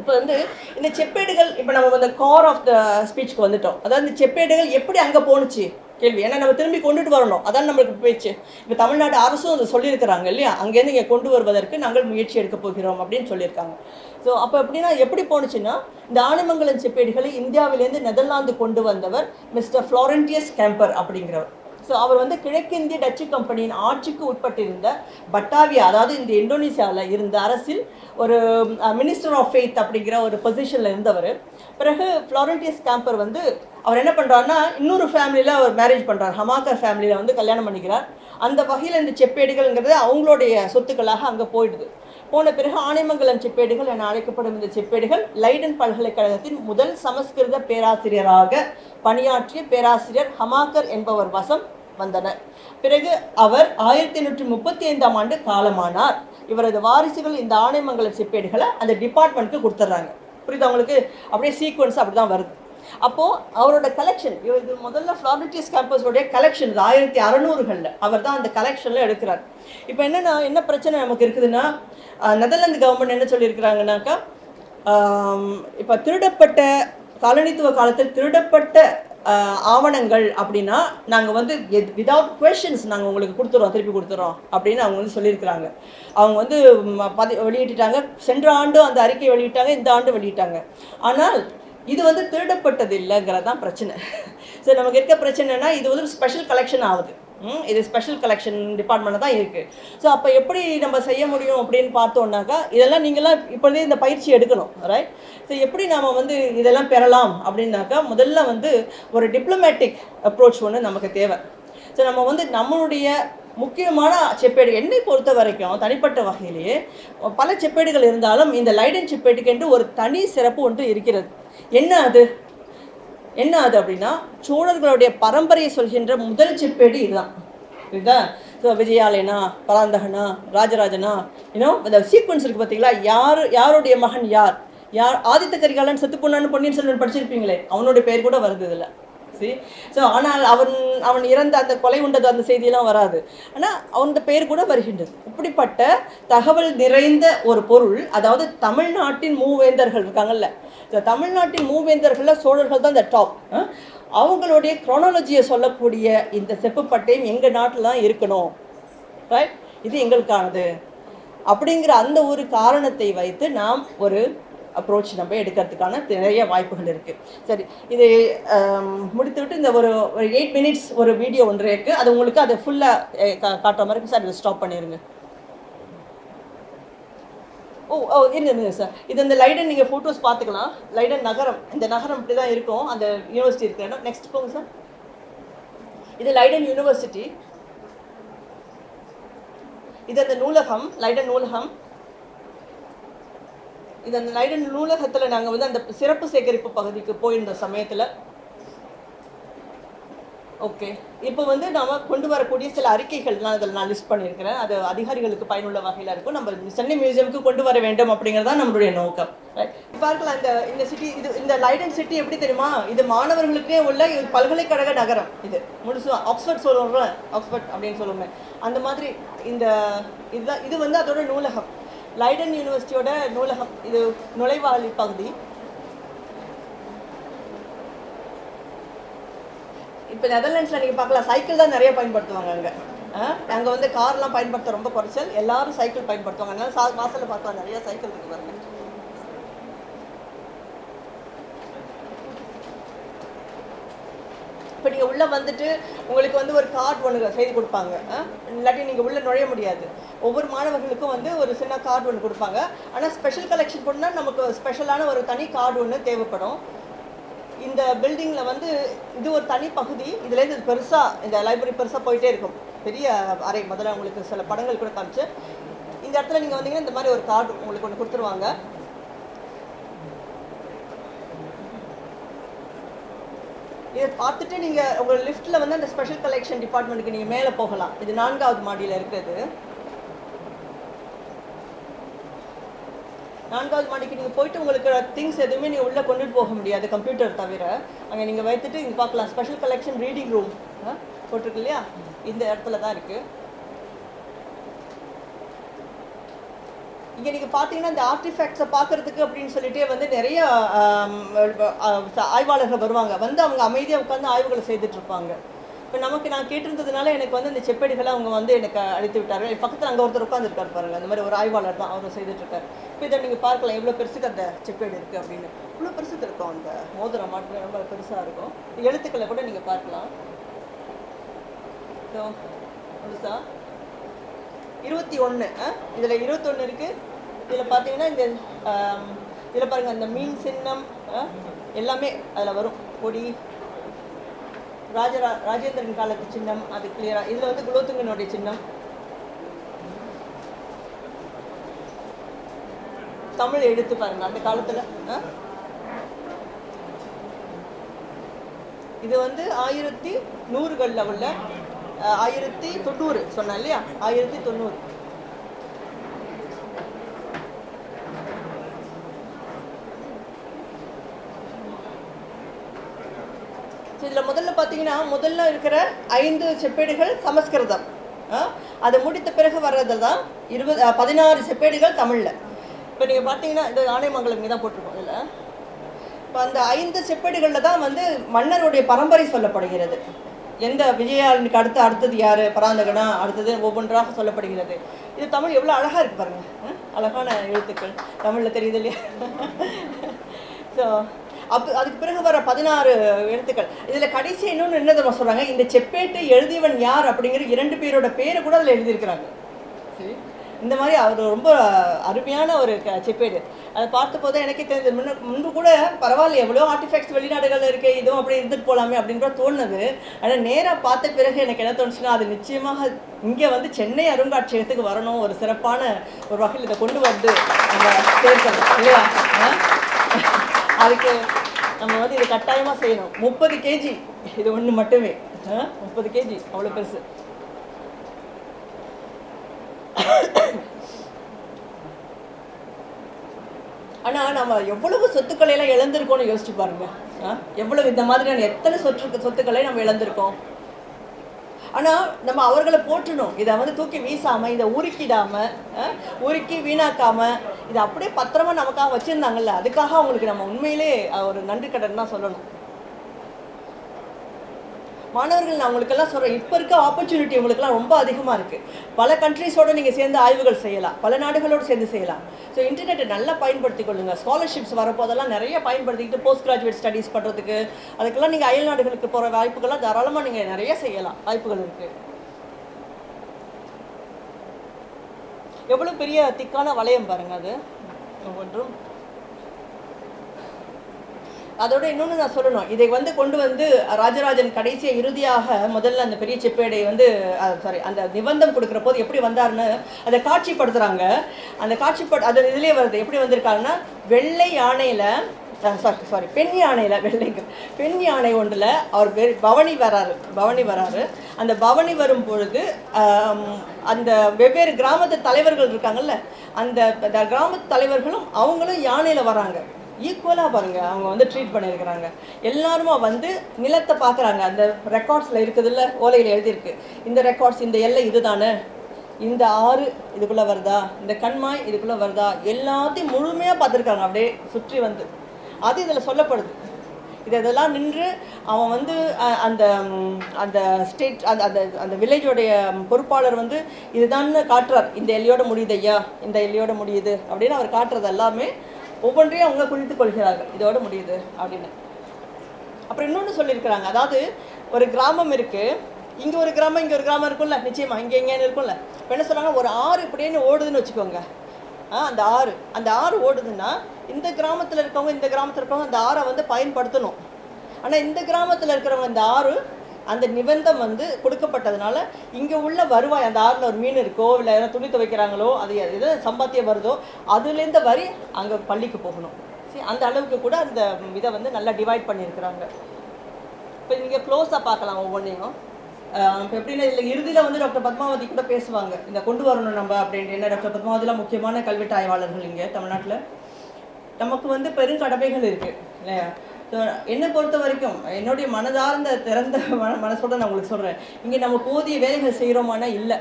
இப்போ வந்து இந்த செப்பேடுகள் இப்போ நம்ம வந்து கார் ஆஃப் த ஸ்பீச்சுக்கு வந்துட்டோம். அதாவது இந்த செப்பேடுகள் எப்படி அங்கே போணுச்சு? கேள்வி. ஏன்னா நம்ம திரும்பி கொண்டுட்டு வரணும். அதான் நம்மளுக்கு பேச்சு. இப்போ தமிழ்நாடு அரசும் அதை சொல்லியிருக்கிறாங்க இல்லையா? அங்கேருந்து இங்கே கொண்டு வருவதற்கு நாங்கள் முயற்சி எடுக்க போகிறோம் அப்படின்னு சொல்லியிருக்காங்க. ஸோ அப்போ எப்படின்னா எப்படி போணுச்சுன்னா இந்த ஆனைமங்கலம் செப்பேடுகளை இந்தியாவிலேருந்து நெதர்லாந்து கொண்டு வந்தவர் மிஸ்டர் ஃப்ளாரண்டியஸ் கேம்பர் அப்படிங்கிறவர். ஸோ அவர் வந்து கிழக்கிந்திய டச்சு கம்பெனியின் ஆட்சிக்கு உட்பட்டிருந்த பட்டாவியா அதாவது இந்த இந்தோனேசியாவில் இருந்த அரசில் ஒரு மினிஸ்டர் ஆஃப் ஃபெய்த் அப்படிங்கிற ஒரு பொசிஷனில் இருந்தவர். பிறகு ஃப்ளாரண்டியஸ் கேம்பர் வந்து அவர் என்ன பண்ணுறாருன்னா இன்னொரு ஃபேமிலியில் அவர் மேரேஜ் பண்ணுறார் ஹமாக்கர் ஃபேமிலியில் வந்து கல்யாணம் பண்ணிக்கிறார். அந்த வகையில் இந்த செப்பேடுகள்ங்கிறது அவங்களுடைய சொத்துக்களாக அங்கே போயிடுது. போன பிறகு ஆனைமங்கலம் செப்பேடுகள் என அழைக்கப்படும் இந்த செப்பேடுகள் லைடன் பல்கலைக்கழகத்தின் முதல் சமஸ்கிருத பேராசிரியராக பணியாற்றிய பேராசிரியர் ஹமாக்கர் என்பவர் வசம் வந்தன. பிறகு அவர் ஆயிரத்தி எண்ணூற்றி முப்பத்தி ஐந்தாம் ஆண்டு காலமானார். இவரது வாரிசுகள் இந்த ஆணைமங்கல செப்பேடுகளை அந்த டிபார்ட்மெண்ட்டுக்கு கொடுத்துட்றாங்க புரியுது அவங்களுக்கு அப்படியே சீக்வன்ஸ் அப்படி தான் வருது. அப்போது அவரோட கலெக்ஷன் இது முதல்ல ஃப்ளாரிட்டிஸ் கேம்பஸோடைய கலெக்ஷன் இது ஆயிரத்தி அறநூறுகளில். அவர் தான் அந்த கலெக்ஷனில் எடுக்கிறார். இப்போ என்னென்னா என்ன பிரச்சனை நமக்கு இருக்குதுன்னா நெதர்லாந்து கவர்மெண்ட் என்ன சொல்லியிருக்கிறாங்கனாக்கா இப்போ திருடப்பட்ட காலனித்துவ காலத்தில் திருடப்பட்ட ஆவணங்கள் அப்படின்னா நாங்கள் வந்து விதவுட் கொஷின்ஸ் நாங்கள் உங்களுக்கு கொடுத்துறோம் திருப்பி கொடுத்துறோம் அப்படின்னு அவங்க வந்து சொல்லியிருக்கிறாங்க. அவங்க வந்து பதி வெளியிட்டுட்டாங்க. சென்ற ஆண்டு அந்த அறிக்கை வெளியிட்டாங்க இந்த ஆண்டு வெளியிட்டாங்க. ஆனால் இது வந்து திருடப்பட்டது இல்லைங்கிறது தான் பிரச்சனை. (laughs) ஸோ நமக்கு இருக்க பிரச்சனைனா இது வந்து ஸ்பெஷல் கலெக்ஷன் ஆகுது. இது ஸ்பெஷல் கலெக்ஷன் டிபார்ட்மெண்ட் தான் இருக்குது ஸோ அப்போ எப்படி நம்ம செய்ய முடியும் அப்படின்னு பார்த்தோன்னாக்கா இதெல்லாம் நீங்களாம் இப்போதே இந்த பயிற்சி எடுக்கணும் ரைட் ஸோ எப்படி நாம் வந்து இதெல்லாம் பெறலாம் அப்படின்னாக்கா முதல்ல வந்து ஒரு டிப்ளமேட்டிக் அப்ரோச் ஒன்று நமக்கு தேவை. ஸோ நம்ம வந்து நம்மளுடைய முக்கியமான செப்பேடு என்னை பொறுத்த வரைக்கும் தனிப்பட்ட வகையிலேயே பல செப்பேடுகள் இருந்தாலும் இந்த லைடன் செப்பேட்டுக்கென்று ஒரு தனி சிறப்பு ஒன்று இருக்கிறது. என்ன அது? என்ன அது அப்படின்னா சோழர்களுடைய பரம்பரையை சொல்கின்ற முதல் செப்பேடு இதுதான். புரியுதா? ஸோ விஜயாலயனா பராந்தகனா ராஜராஜனா இன்னும் இந்த சீக்வன்ஸ் இருக்குது பார்த்தீங்களா? யார் யாருடைய மகன் யார்? யார் ஆதித்த கரிகாலன் செத்து பொண்ணான்னு பொன்னியின் செல்வன் படிச்சிருப்பீங்களே அவனுடைய பெயர் கூட வருது இதில். சரி ஸோ ஆனால் அவன் அவன் இறந்த அந்த கொலை உண்டது அந்த செய்தியெல்லாம் வராது. ஆனால் அவனோட பெயர் கூட வருகின்றது. இப்படிப்பட்ட தகவல் நிறைந்த ஒரு பொருள் அதாவது தமிழ்நாட்டின் மூவேந்தர்கள் இருக்காங்கல்ல இந்த தமிழ்நாட்டின் மூவேந்தர்களில் சோழர்கள் தான் இந்த டாப் அவங்களுடைய குரோனாலஜியை சொல்லக்கூடிய இந்த செப்புப்பட்டையும் எங்கள் நாட்டில் தான் இருக்கணும். ரைட் இது எங்களுக்கானது. அப்படிங்கிற அந்த ஒரு காரணத்தை வைத்து நாம் ஒரு அப்ரோச் நம்ம எடுக்கிறதுக்கான நிறைய வாய்ப்புகள் இருக்குது சரி இது முடித்துவிட்டு இந்த ஒரு ஒரு எயிட் மினிட்ஸ் ஒரு வீடியோ ஒன்று இருக்குது அது உங்களுக்கு அதை ஃபுல்லாக காட்டுற மாதிரி சார் ஸ்டாப் பண்ணிடுங்க ஓ ஓ இருங்க இருங்க சார் இது இந்த லைடன் நீங்கள் ஃபோட்டோஸ் பார்த்துக்கலாம். லைடன் நகரம். இந்த நகரம் இப்படி தான் இருக்கும். அந்த யூனிவர்சிட்டி இருக்கிற இடம். நெக்ஸ்ட் போங்க சார் இது லைடன் யூனிவர்சிட்டி இது அந்த நூலகம். லைடன் நூலகம். இது அந்த லைடன் நூலகத்தில் நாங்கள் வந்து அந்த சிறப்பு சேகரிப்பு பகுதிக்கு போயிருந்த சமயத்தில் ஓகே இப்போ வந்து நாம கொண்டு வரக்கூடிய சில அறிக்கைகள்லாம் அதில் நான் லிஸ்ட் பண்ணியிருக்கிறேன். அது அதிகாரிகளுக்கு பயனுள்ள வகையில் இருக்கும். நம்ம சென்னை மியூசியமுக்கு கொண்டு வர வேண்டும் அப்படிங்கிறது தான் நம்மளுடைய நோக்கம். ரைட் இப்போ பார்க்கலாம் இந்த இந்த சிட்டி இது இந்த லைடன் சிட்டி எப்படி தெரியுமா? இது மாணவர்களுக்கே உள்ள இது பல்கலைக்கழக நகரம் இது. முழுசு ஆக்ஸ்ஃபோர்ட் சொல்லுறோம் ஆக்ஸ்ஃபோர்ட் அப்படின்னு சொல்லுவோமே. அந்த மாதிரி இந்த இதுதான் இது வந்து அதோட நூலகம். லைடன் யூனிவர்சிட்டியோட நூலகம். இது நுழைவாளி பகுதி. இப்போ நெதர்லாண்ட்ஸில் நீங்கள் பார்க்கலாம் சைக்கிள் தான் நிறைய பயன்படுத்துவாங்க அங்கே. அங்கே வந்து கார்லாம் பயன்படுத்த ரொம்ப குறைச்சல். எல்லாரும் சைக்கிள் பயன்படுத்துவாங்க. அதனால சா வாசலில் பார்க்கலாம் நிறைய சைக்கிள் இருக்கு பாருங்க. இப்போ நீங்கள் உள்ளே வந்துட்டு உங்களுக்கு வந்து ஒரு கார்டு ஒன்று செய்து கொடுப்பாங்க. இல்லாட்டி நீங்கள் உள்ளே நுழைய முடியாது. ஒவ்வொரு மாணவர்களுக்கும் வந்து ஒரு சின்ன கார்டு ஒன்று கொடுப்பாங்க. ஆனால் ஸ்பெஷல் கலெக்ஷன் பண்ணால் நமக்கு ஸ்பெஷலான ஒரு தனி கார்டு ஒன்று தேவைப்படும். இந்த பில்டிங்கில் வந்து இது ஒரு தனி பகுதி. இதுலேருந்து இது பெருசாக இந்த லைப்ரரி பெருசாக போயிட்டே இருக்கும். பெரிய அறை முதல்ல உங்களுக்கு சில படங்கள் கூட காமிச்சு. இந்த இடத்துல நீங்கள் வந்தீங்கன்னா இந்த மாதிரி ஒரு கார்டு உங்களுக்கு ஒன்று கொடுத்துருவாங்க. இதை பார்த்துட்டு நீங்கள் உங்கள் லிஃப்ட்டில் வந்து அந்த ஸ்பெஷல் கலெக்ஷன் டிபார்ட்மெண்ட்டுக்கு நீங்கள் மேலே போகலாம். இது நான்காவது மாடியில் இருக்குது நான்காவது மாடிக்கு நீங்கள் போயிட்டு உங்களுக்கு திங்ஸ் எதுவுமே நீங்கள் உள்ளே கொண்டுட்டு போக முடியாது கம்ப்யூட்டர் தவிர. அங்கே நீங்கள் வைத்துட்டு இங்கே பார்க்கலாம். ஸ்பெஷல் கலெக்ஷன் ரீடிங் ரூம் போட்டிருக்கு இல்லையா? இந்த இடத்துல தான் இருக்குது இங்கே நீங்கள் பார்த்தீங்கன்னா இந்த ஆர்டிஃபேக்ட்ஸை பார்க்கறதுக்கு அப்படின்னு சொல்லிட்டே வந்து நிறைய ஆய்வாளர்கள் வருவாங்க. வந்து அவங்க அமைதியாக உட்காந்து ஆய்வுகளை செய்துட்டு இருப்பாங்க. இப்போ நமக்கு நான் கேட்டிருந்ததுனால எனக்கு வந்து இந்த செப்பேடுகளை அவங்க வந்து எனக்கு அழைத்து விட்டார்கள். என் பக்கத்தில் அங்கே ஒருத்தர் உட்காந்துருக்காரு பாருங்கள் அந்த மாதிரி ஒரு ஆய்வாளர் தான் அவரும் செய்துட்டுருக்காரு. இப்போ இதை நீங்கள் பார்க்கலாம். எவ்வளோ பெருசுக்கு அந்த செப்பேடு இருக்குது அப்படின்னு. இவ்வளோ பெருசுக்கு இருக்கும் அந்த மோதிரம். மாட்டு ரொம்ப பெருசாக இருக்கும். எழுத்துக்களை கூட நீங்கள் பார்க்கலாம். ஸோ முழுசா. இருபத்தி ஒன்று இதில் இருபத்தொன்று இருக்குது இதில் பார்த்தீங்கன்னா இந்த இதில் பாருங்கள் இந்த மீன் சின்னம் எல்லாமே அதில் வரும். கொடி ராஜரா ராஜேந்திரன் காலத்து சின்னம் அது கிளியராக இதில் வந்து குலோத்துங்கனுடைய சின்னம். தமிழ் எழுத்து பாருங்க அந்த காலத்தில் இது வந்து ஆயிரத்தி நூறுகளில் உள்ள அஹ், ஆயிரத்தி தொண்ணூறு சொன்னேன் இல்லையா? ஆயிரத்தி தொண்ணூறு. இதில் முதல்ல பார்த்தீங்கன்னா முதல்ல இருக்கிற ஐந்து செப்பேடுகள் சமஸ்கிருதம். அதை அது முடித்த பிறகு வர்றது தான் இருபது பதினாறு செப்பேடுகள் தமிழில். இப்போ நீங்கள் பார்த்தீங்கன்னா இந்த ஆனைமங்கலம் இங்கே தான் போட்டிருக்கோம் இதில். இப்போ அந்த ஐந்து செப்பேடுகளில் தான் வந்து மன்னருடைய பரம்பரை சொல்லப்படுகிறது. எந்த விஜயாளனுக்கு அடுத்து அடுத்தது யார்? பராந்தகனா அடுத்தது ஒவ்வொன்றாக சொல்லப்படுகிறது. இது தமிழ் எவ்வளோ அழகாக இருக்கு பாருங்கள் அழகான எழுத்துக்கள். தமிழில் தெரியுது இல்லையா? (laughs) ஸோ அப்போ அதுக்கு பிறகு வர பதினாறு எழுத்துக்கள். இதில் கடைசி இன்னொன்று என்ன தெரியுமா சொல்கிறாங்க இந்த செப்பேட்டை எழுதியவன் யார் அப்படிங்கிற இரண்டு பேரோட பேரை கூட அதில் எழுதியிருக்கிறாங்க. சரி. இந்த மாதிரி அவர் ரொம்ப அருமையான ஒரு செப்பேடு. அதை பார்த்த போது எனக்கே தெரிஞ்சது முன்ன முன்பு கூட பரவாயில்ல எவ்வளோ ஆர்டிஃபேக்ட்ஸ் வெளிநாடுகளில் இருக்கு இதுவும் அப்படி இருந்துட்டு போகலாமே அப்படின்னு கூட தோணுது. ஆனால் நேராக பார்த்த பிறகு எனக்கு என்ன தோணுச்சுன்னா அது நிச்சயமாக இங்கே வந்து சென்னை அருங்காட்சியகத்துக்கு வரணும் ஒரு சிறப்பான ஒரு வகையில் இதை கொண்டு வந்து நம்ம சேர்க்கணும் இல்லையா? அதுக்கு நம்ம வந்து இதை கட்டாயமாக செய்யணும். முப்பது கேஜி இது ஒன்று மட்டுமே. முப்பது கேஜி அவ்வளோ பெருசு. ஆனால் நம்ம எவ்வளவு சொத்துக்களை எல்லாம் இழந்திருக்கோம்னு யோசிச்சு பாருங்க. எவ்வளவு இந்த மாதிரியான எத்தனை சொத்து சொத்துக்களை நம்ம இழந்திருக்கோம்? ஆனால் நம்ம அவர்களை போற்றணும் இதை வந்து தூக்கி வீசாமல் இதை உருக்கிடாமல் ஆ? உருக்கி வீணாக்காமல் இதை அப்படியே பத்திரமா நமக்காக வச்சுருந்தாங்கல்ல அதுக்காக அவங்களுக்கு நம்ம உண்மையிலே ஒரு நன்றி கடன் தான் சொல்லணும் மாணவர்கள் நான் உங்களுக்கெல்லாம் சொல்கிறேன் இப்போ இருக்க ஆப்பர்ச்சுனிட்டி உங்களுக்குலாம் ரொம்ப அதிகமாக இருக்குது பல கண்ட்ரீஸோடு நீங்கள் சேர்ந்து ஆய்வுகள் செய்யலாம். பல நாடுகளோடு சேர்ந்து செய்யலாம். ஸோ இன்டர்நெட்டை நல்லா பயன்படுத்தி கொள்ளுங்க. ஸ்காலர்ஷிப்ஸ் வரப்போதெல்லாம் நிறைய பயன்படுத்திக்கிட்டு போஸ்ட் கிராஜுவேட் ஸ்டடீஸ் பண்ணுறதுக்கு அதுக்கெல்லாம் நீங்கள் அயல் நாடுகளுக்கு போகிற வாய்ப்புகள்லாம் தாராளமாக நீங்கள் நிறைய செய்யலாம். வாய்ப்புகள் இருக்குது எவ்வளோ பெரிய திக்கான வளையம் பாருங்கள் அது. ஒவ்வொன்றும் அதோட இன்னொன்று நான் சொல்லணும். இதை வந்து கொண்டு வந்து ராஜராஜன் கடைசியை இறுதியாக முதல்ல அந்த பெரிய செப்பேடை வந்து சாரி அந்த நிபந்தம் கொடுக்குற போது எப்படி வந்தாருன்னு அதை காட்சிப்படுத்துகிறாங்க அந்த காட்சிப்படு அது இதுலேயே வருது. எப்படி வந்திருக்காருன்னா வெள்ளை யானையில் சாரி சாரி பெண் யானையில் வெள்ளைங்க பெண் யானை ஒன்றில் அவர் பேர் பவனி வராரு பவனி வராரு. அந்த பவனி வரும் பொழுது அந்த வெவ்வேறு கிராமத்து தலைவர்கள் இருக்காங்கல்ல அந்த அந்த கிராமத்து தலைவர்களும் அவங்களும் யானையில் வராங்க. ஈக்குவலாக பாருங்க. அவங்க வந்து ட்ரீட் பண்ணியிருக்கிறாங்க. எல்லாருமா வந்து நிலத்தை பார்க்குறாங்க. அந்த ரெக்கார்ட்ஸில் இருக்குதுல்ல ஓலையில் எழுதியிருக்கு. இந்த ரெக்கார்ட்ஸ் இந்த எல்லை இதுதானே? இந்த ஆறு இதுக்குள்ளே வருதா? இந்த கண்மாய் இதுக்குள்ளே வருதா? எல்லாத்தையும் முழுமையாக பார்த்துருக்காங்க. அப்படியே சுற்றி வந்து. அது இதில் சொல்லப்படுது. இது இதெல்லாம் நின்று அவன் வந்து அந்த அந்த ஸ்டேட் அந்த அந்த அந்த வில்லேஜோடைய பொறுப்பாளர் வந்து இதுதான் காட்டுறார். இந்த எல்லையோட முடியுது ஐயா. இந்த எல்லையோட முடியுது. அப்படின்னு அவர் காட்டுறது எல்லாமே ஒவ்வொன்றையும் அவங்க குறித்துக் கொள்கிறார்கள். இதோடு முடியுது அப்படின்னு. அப்புறம் இன்னொன்று சொல்லியிருக்கிறாங்க. அதாவது ஒரு கிராமம் இருக்குது இங்கே ஒரு கிராமம் இங்கே ஒரு கிராமம் இருக்கும்ல. நிச்சயமாக இங்கே எங்கேன்னு இருக்கும்ல. இப்போ என்ன சொல்கிறாங்க ஒரு ஆறு இப்படின்னு ஓடுதுன்னு வச்சுக்கோங்க. ஆ அந்த ஆறு. அந்த ஆறு ஓடுதுன்னா இந்த கிராமத்தில் இருக்கவங்க இந்த கிராமத்தில் இருக்கவங்க அந்த ஆறை வந்து பயன்படுத்தணும். ஆனால் இந்த கிராமத்தில் இருக்கிறவங்க இந்த ஆறு அந்த நிபந்தம் வந்து கொடுக்கப்பட்டதுனால இங்கே உள்ள வருவாய் அந்த ஆறில் ஒரு மீன் இருக்கோ இல்லை எதனா துணி துவைக்கிறாங்களோ அது எது சம்பாத்தியம் வருதோ அதுலேருந்து வரி அங்கே பள்ளிக்கு போகணும். சரி அந்த அளவுக்கு கூட அந்த இதை வந்து நல்லா டிவைட் பண்ணியிருக்கிறாங்க. இப்போ நீங்கள் க்ளோஸாக பார்க்கலாம் ஒவ்வொன்றையும். இப்போ எப்படின்னா இதில் இறுதியில் வந்து டாக்டர் பத்மாவதி கூட பேசுவாங்க. இந்த கொண்டு வரணும் நம்ம அப்படின்ட்டு. என்ன டாக்டர் பத்மாவதிலாம் முக்கியமான கல்வெட்டு ஆய்வாளர்கள் இங்கே தமிழ்நாட்டில். நமக்கு வந்து பெருங்கடமைகள் இருக்குது இல்லையா? ஸோ என்னை பொறுத்த வரைக்கும் என்னுடைய மனதார்ந்த திறந்த (laughs) மன மனசோட நான் உங்களுக்கு சொல்கிறேன் இங்கே நம்ம போதிய வேலைகள் செய்கிறோமானா இல்லை.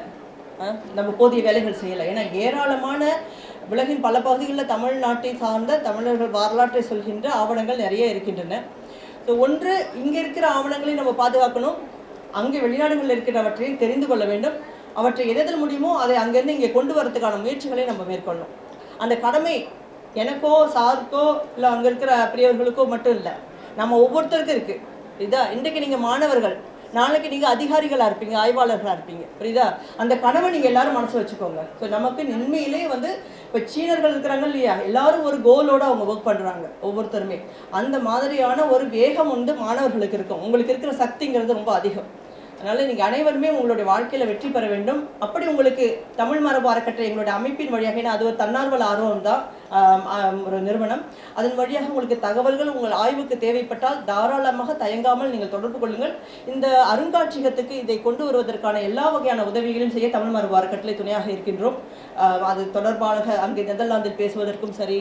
நம்ம போதிய வேலைகள் செய்யலை. ஏன்னா ஏராளமான உலகின் பல பகுதிகளில் தமிழ்நாட்டை சார்ந்த தமிழர்கள் வரலாற்றை சொல்கின்ற ஆவணங்கள் நிறைய இருக்கின்றன. ஸோ ஒன்று இங்கே இருக்கிற ஆவணங்களையும் நம்ம பாதுகாக்கணும். அங்கே வெளிநாடுகளில் இருக்கிறவற்றையும் தெரிந்து கொள்ள வேண்டும். அவற்றை எதில் முடியுமோ அதை அங்கேருந்து இங்கே கொண்டு வரதுக்கான முயற்சிகளை நம்ம மேற்கொள்ளணும். அந்த கடமை எனக்கோ சாருக்கோ இல்லை அங்கே இருக்கிற பெரியவர்களுக்கோ மட்டும் இல்லை. நம்ம ஒவ்வொருத்தருக்கும் இருக்குது இதா இன்றைக்கு நீங்கள் மாணவர்கள் நாளைக்கு நீங்கள் அதிகாரிகளாக இருப்பீங்க ஆய்வாளர்களாக இருப்பீங்க. புரியுதா? அந்த கனவை நீங்கள் எல்லாரும் மனசு வச்சுக்கோங்க. ஸோ நமக்கு உண்மையிலே வந்து இப்போ சீனர்கள் இருக்கிறாங்க இல்லையா? எல்லாரும் ஒரு கோலோடு அவங்க ஒர்க் பண்ணுறாங்க ஒவ்வொருத்தருமே. அந்த மாதிரியான ஒரு வேகம் வந்து மாணவர்களுக்கு இருக்கும். உங்களுக்கு இருக்கிற சக்திங்கிறது ரொம்ப அதிகம். அதனால் நீங்கள் அனைவருமே உங்களுடைய வாழ்க்கையில் வெற்றி பெற வேண்டும். அப்படி உங்களுக்கு தமிழ் மரபு அறக்கட்டளை எங்களுடைய அமைப்பின் வழியாக ஏன்னா அது ஒரு தன்னார்வல் ஆர்வம் தான் ஒரு நிறுவனம். அதன் வழியாக உங்களுக்கு தகவல்கள் உங்கள் ஆய்வுக்கு தேவைப்பட்டால் தாராளமாக தயங்காமல் நீங்கள் தொடர்பு கொள்ளுங்கள். இந்த அருங்காட்சியகத்துக்கு இதை கொண்டு வருவதற்கான எல்லா வகையான உதவிகளையும் செய்ய தமிழ் மரபு அறக்கட்டளை துணையாக இருக்கின்றோம். அது தொடர்பாக அங்கே நெதர்லாந்தில் பேசுவதற்கும் சரி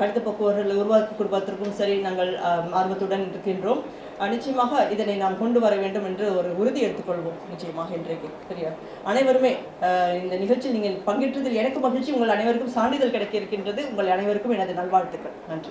கடித போக்குவரத்தில் உருவாக்கி கொடுப்பதற்கும் சரி நாங்கள் ஆர்வத்துடன் இருக்கின்றோம். நிச்சயமாக இதனை நாம் கொண்டு வர வேண்டும் என்று ஒரு உறுதி எடுத்துக்கொள்வோம். நிச்சயமாக இன்றைக்கு சரியா? அனைவருமே அஹ், இந்த நிகழ்ச்சியில் நீங்கள் பங்கேற்றதில் எனக்கு மகிழ்ச்சி. உங்கள் அனைவருக்கும் சான்றிதழ் கிடைக்க இருக்கின்றது. உங்கள் அனைவருக்கும் எனது நல்வாழ்த்துக்கள். நன்றி.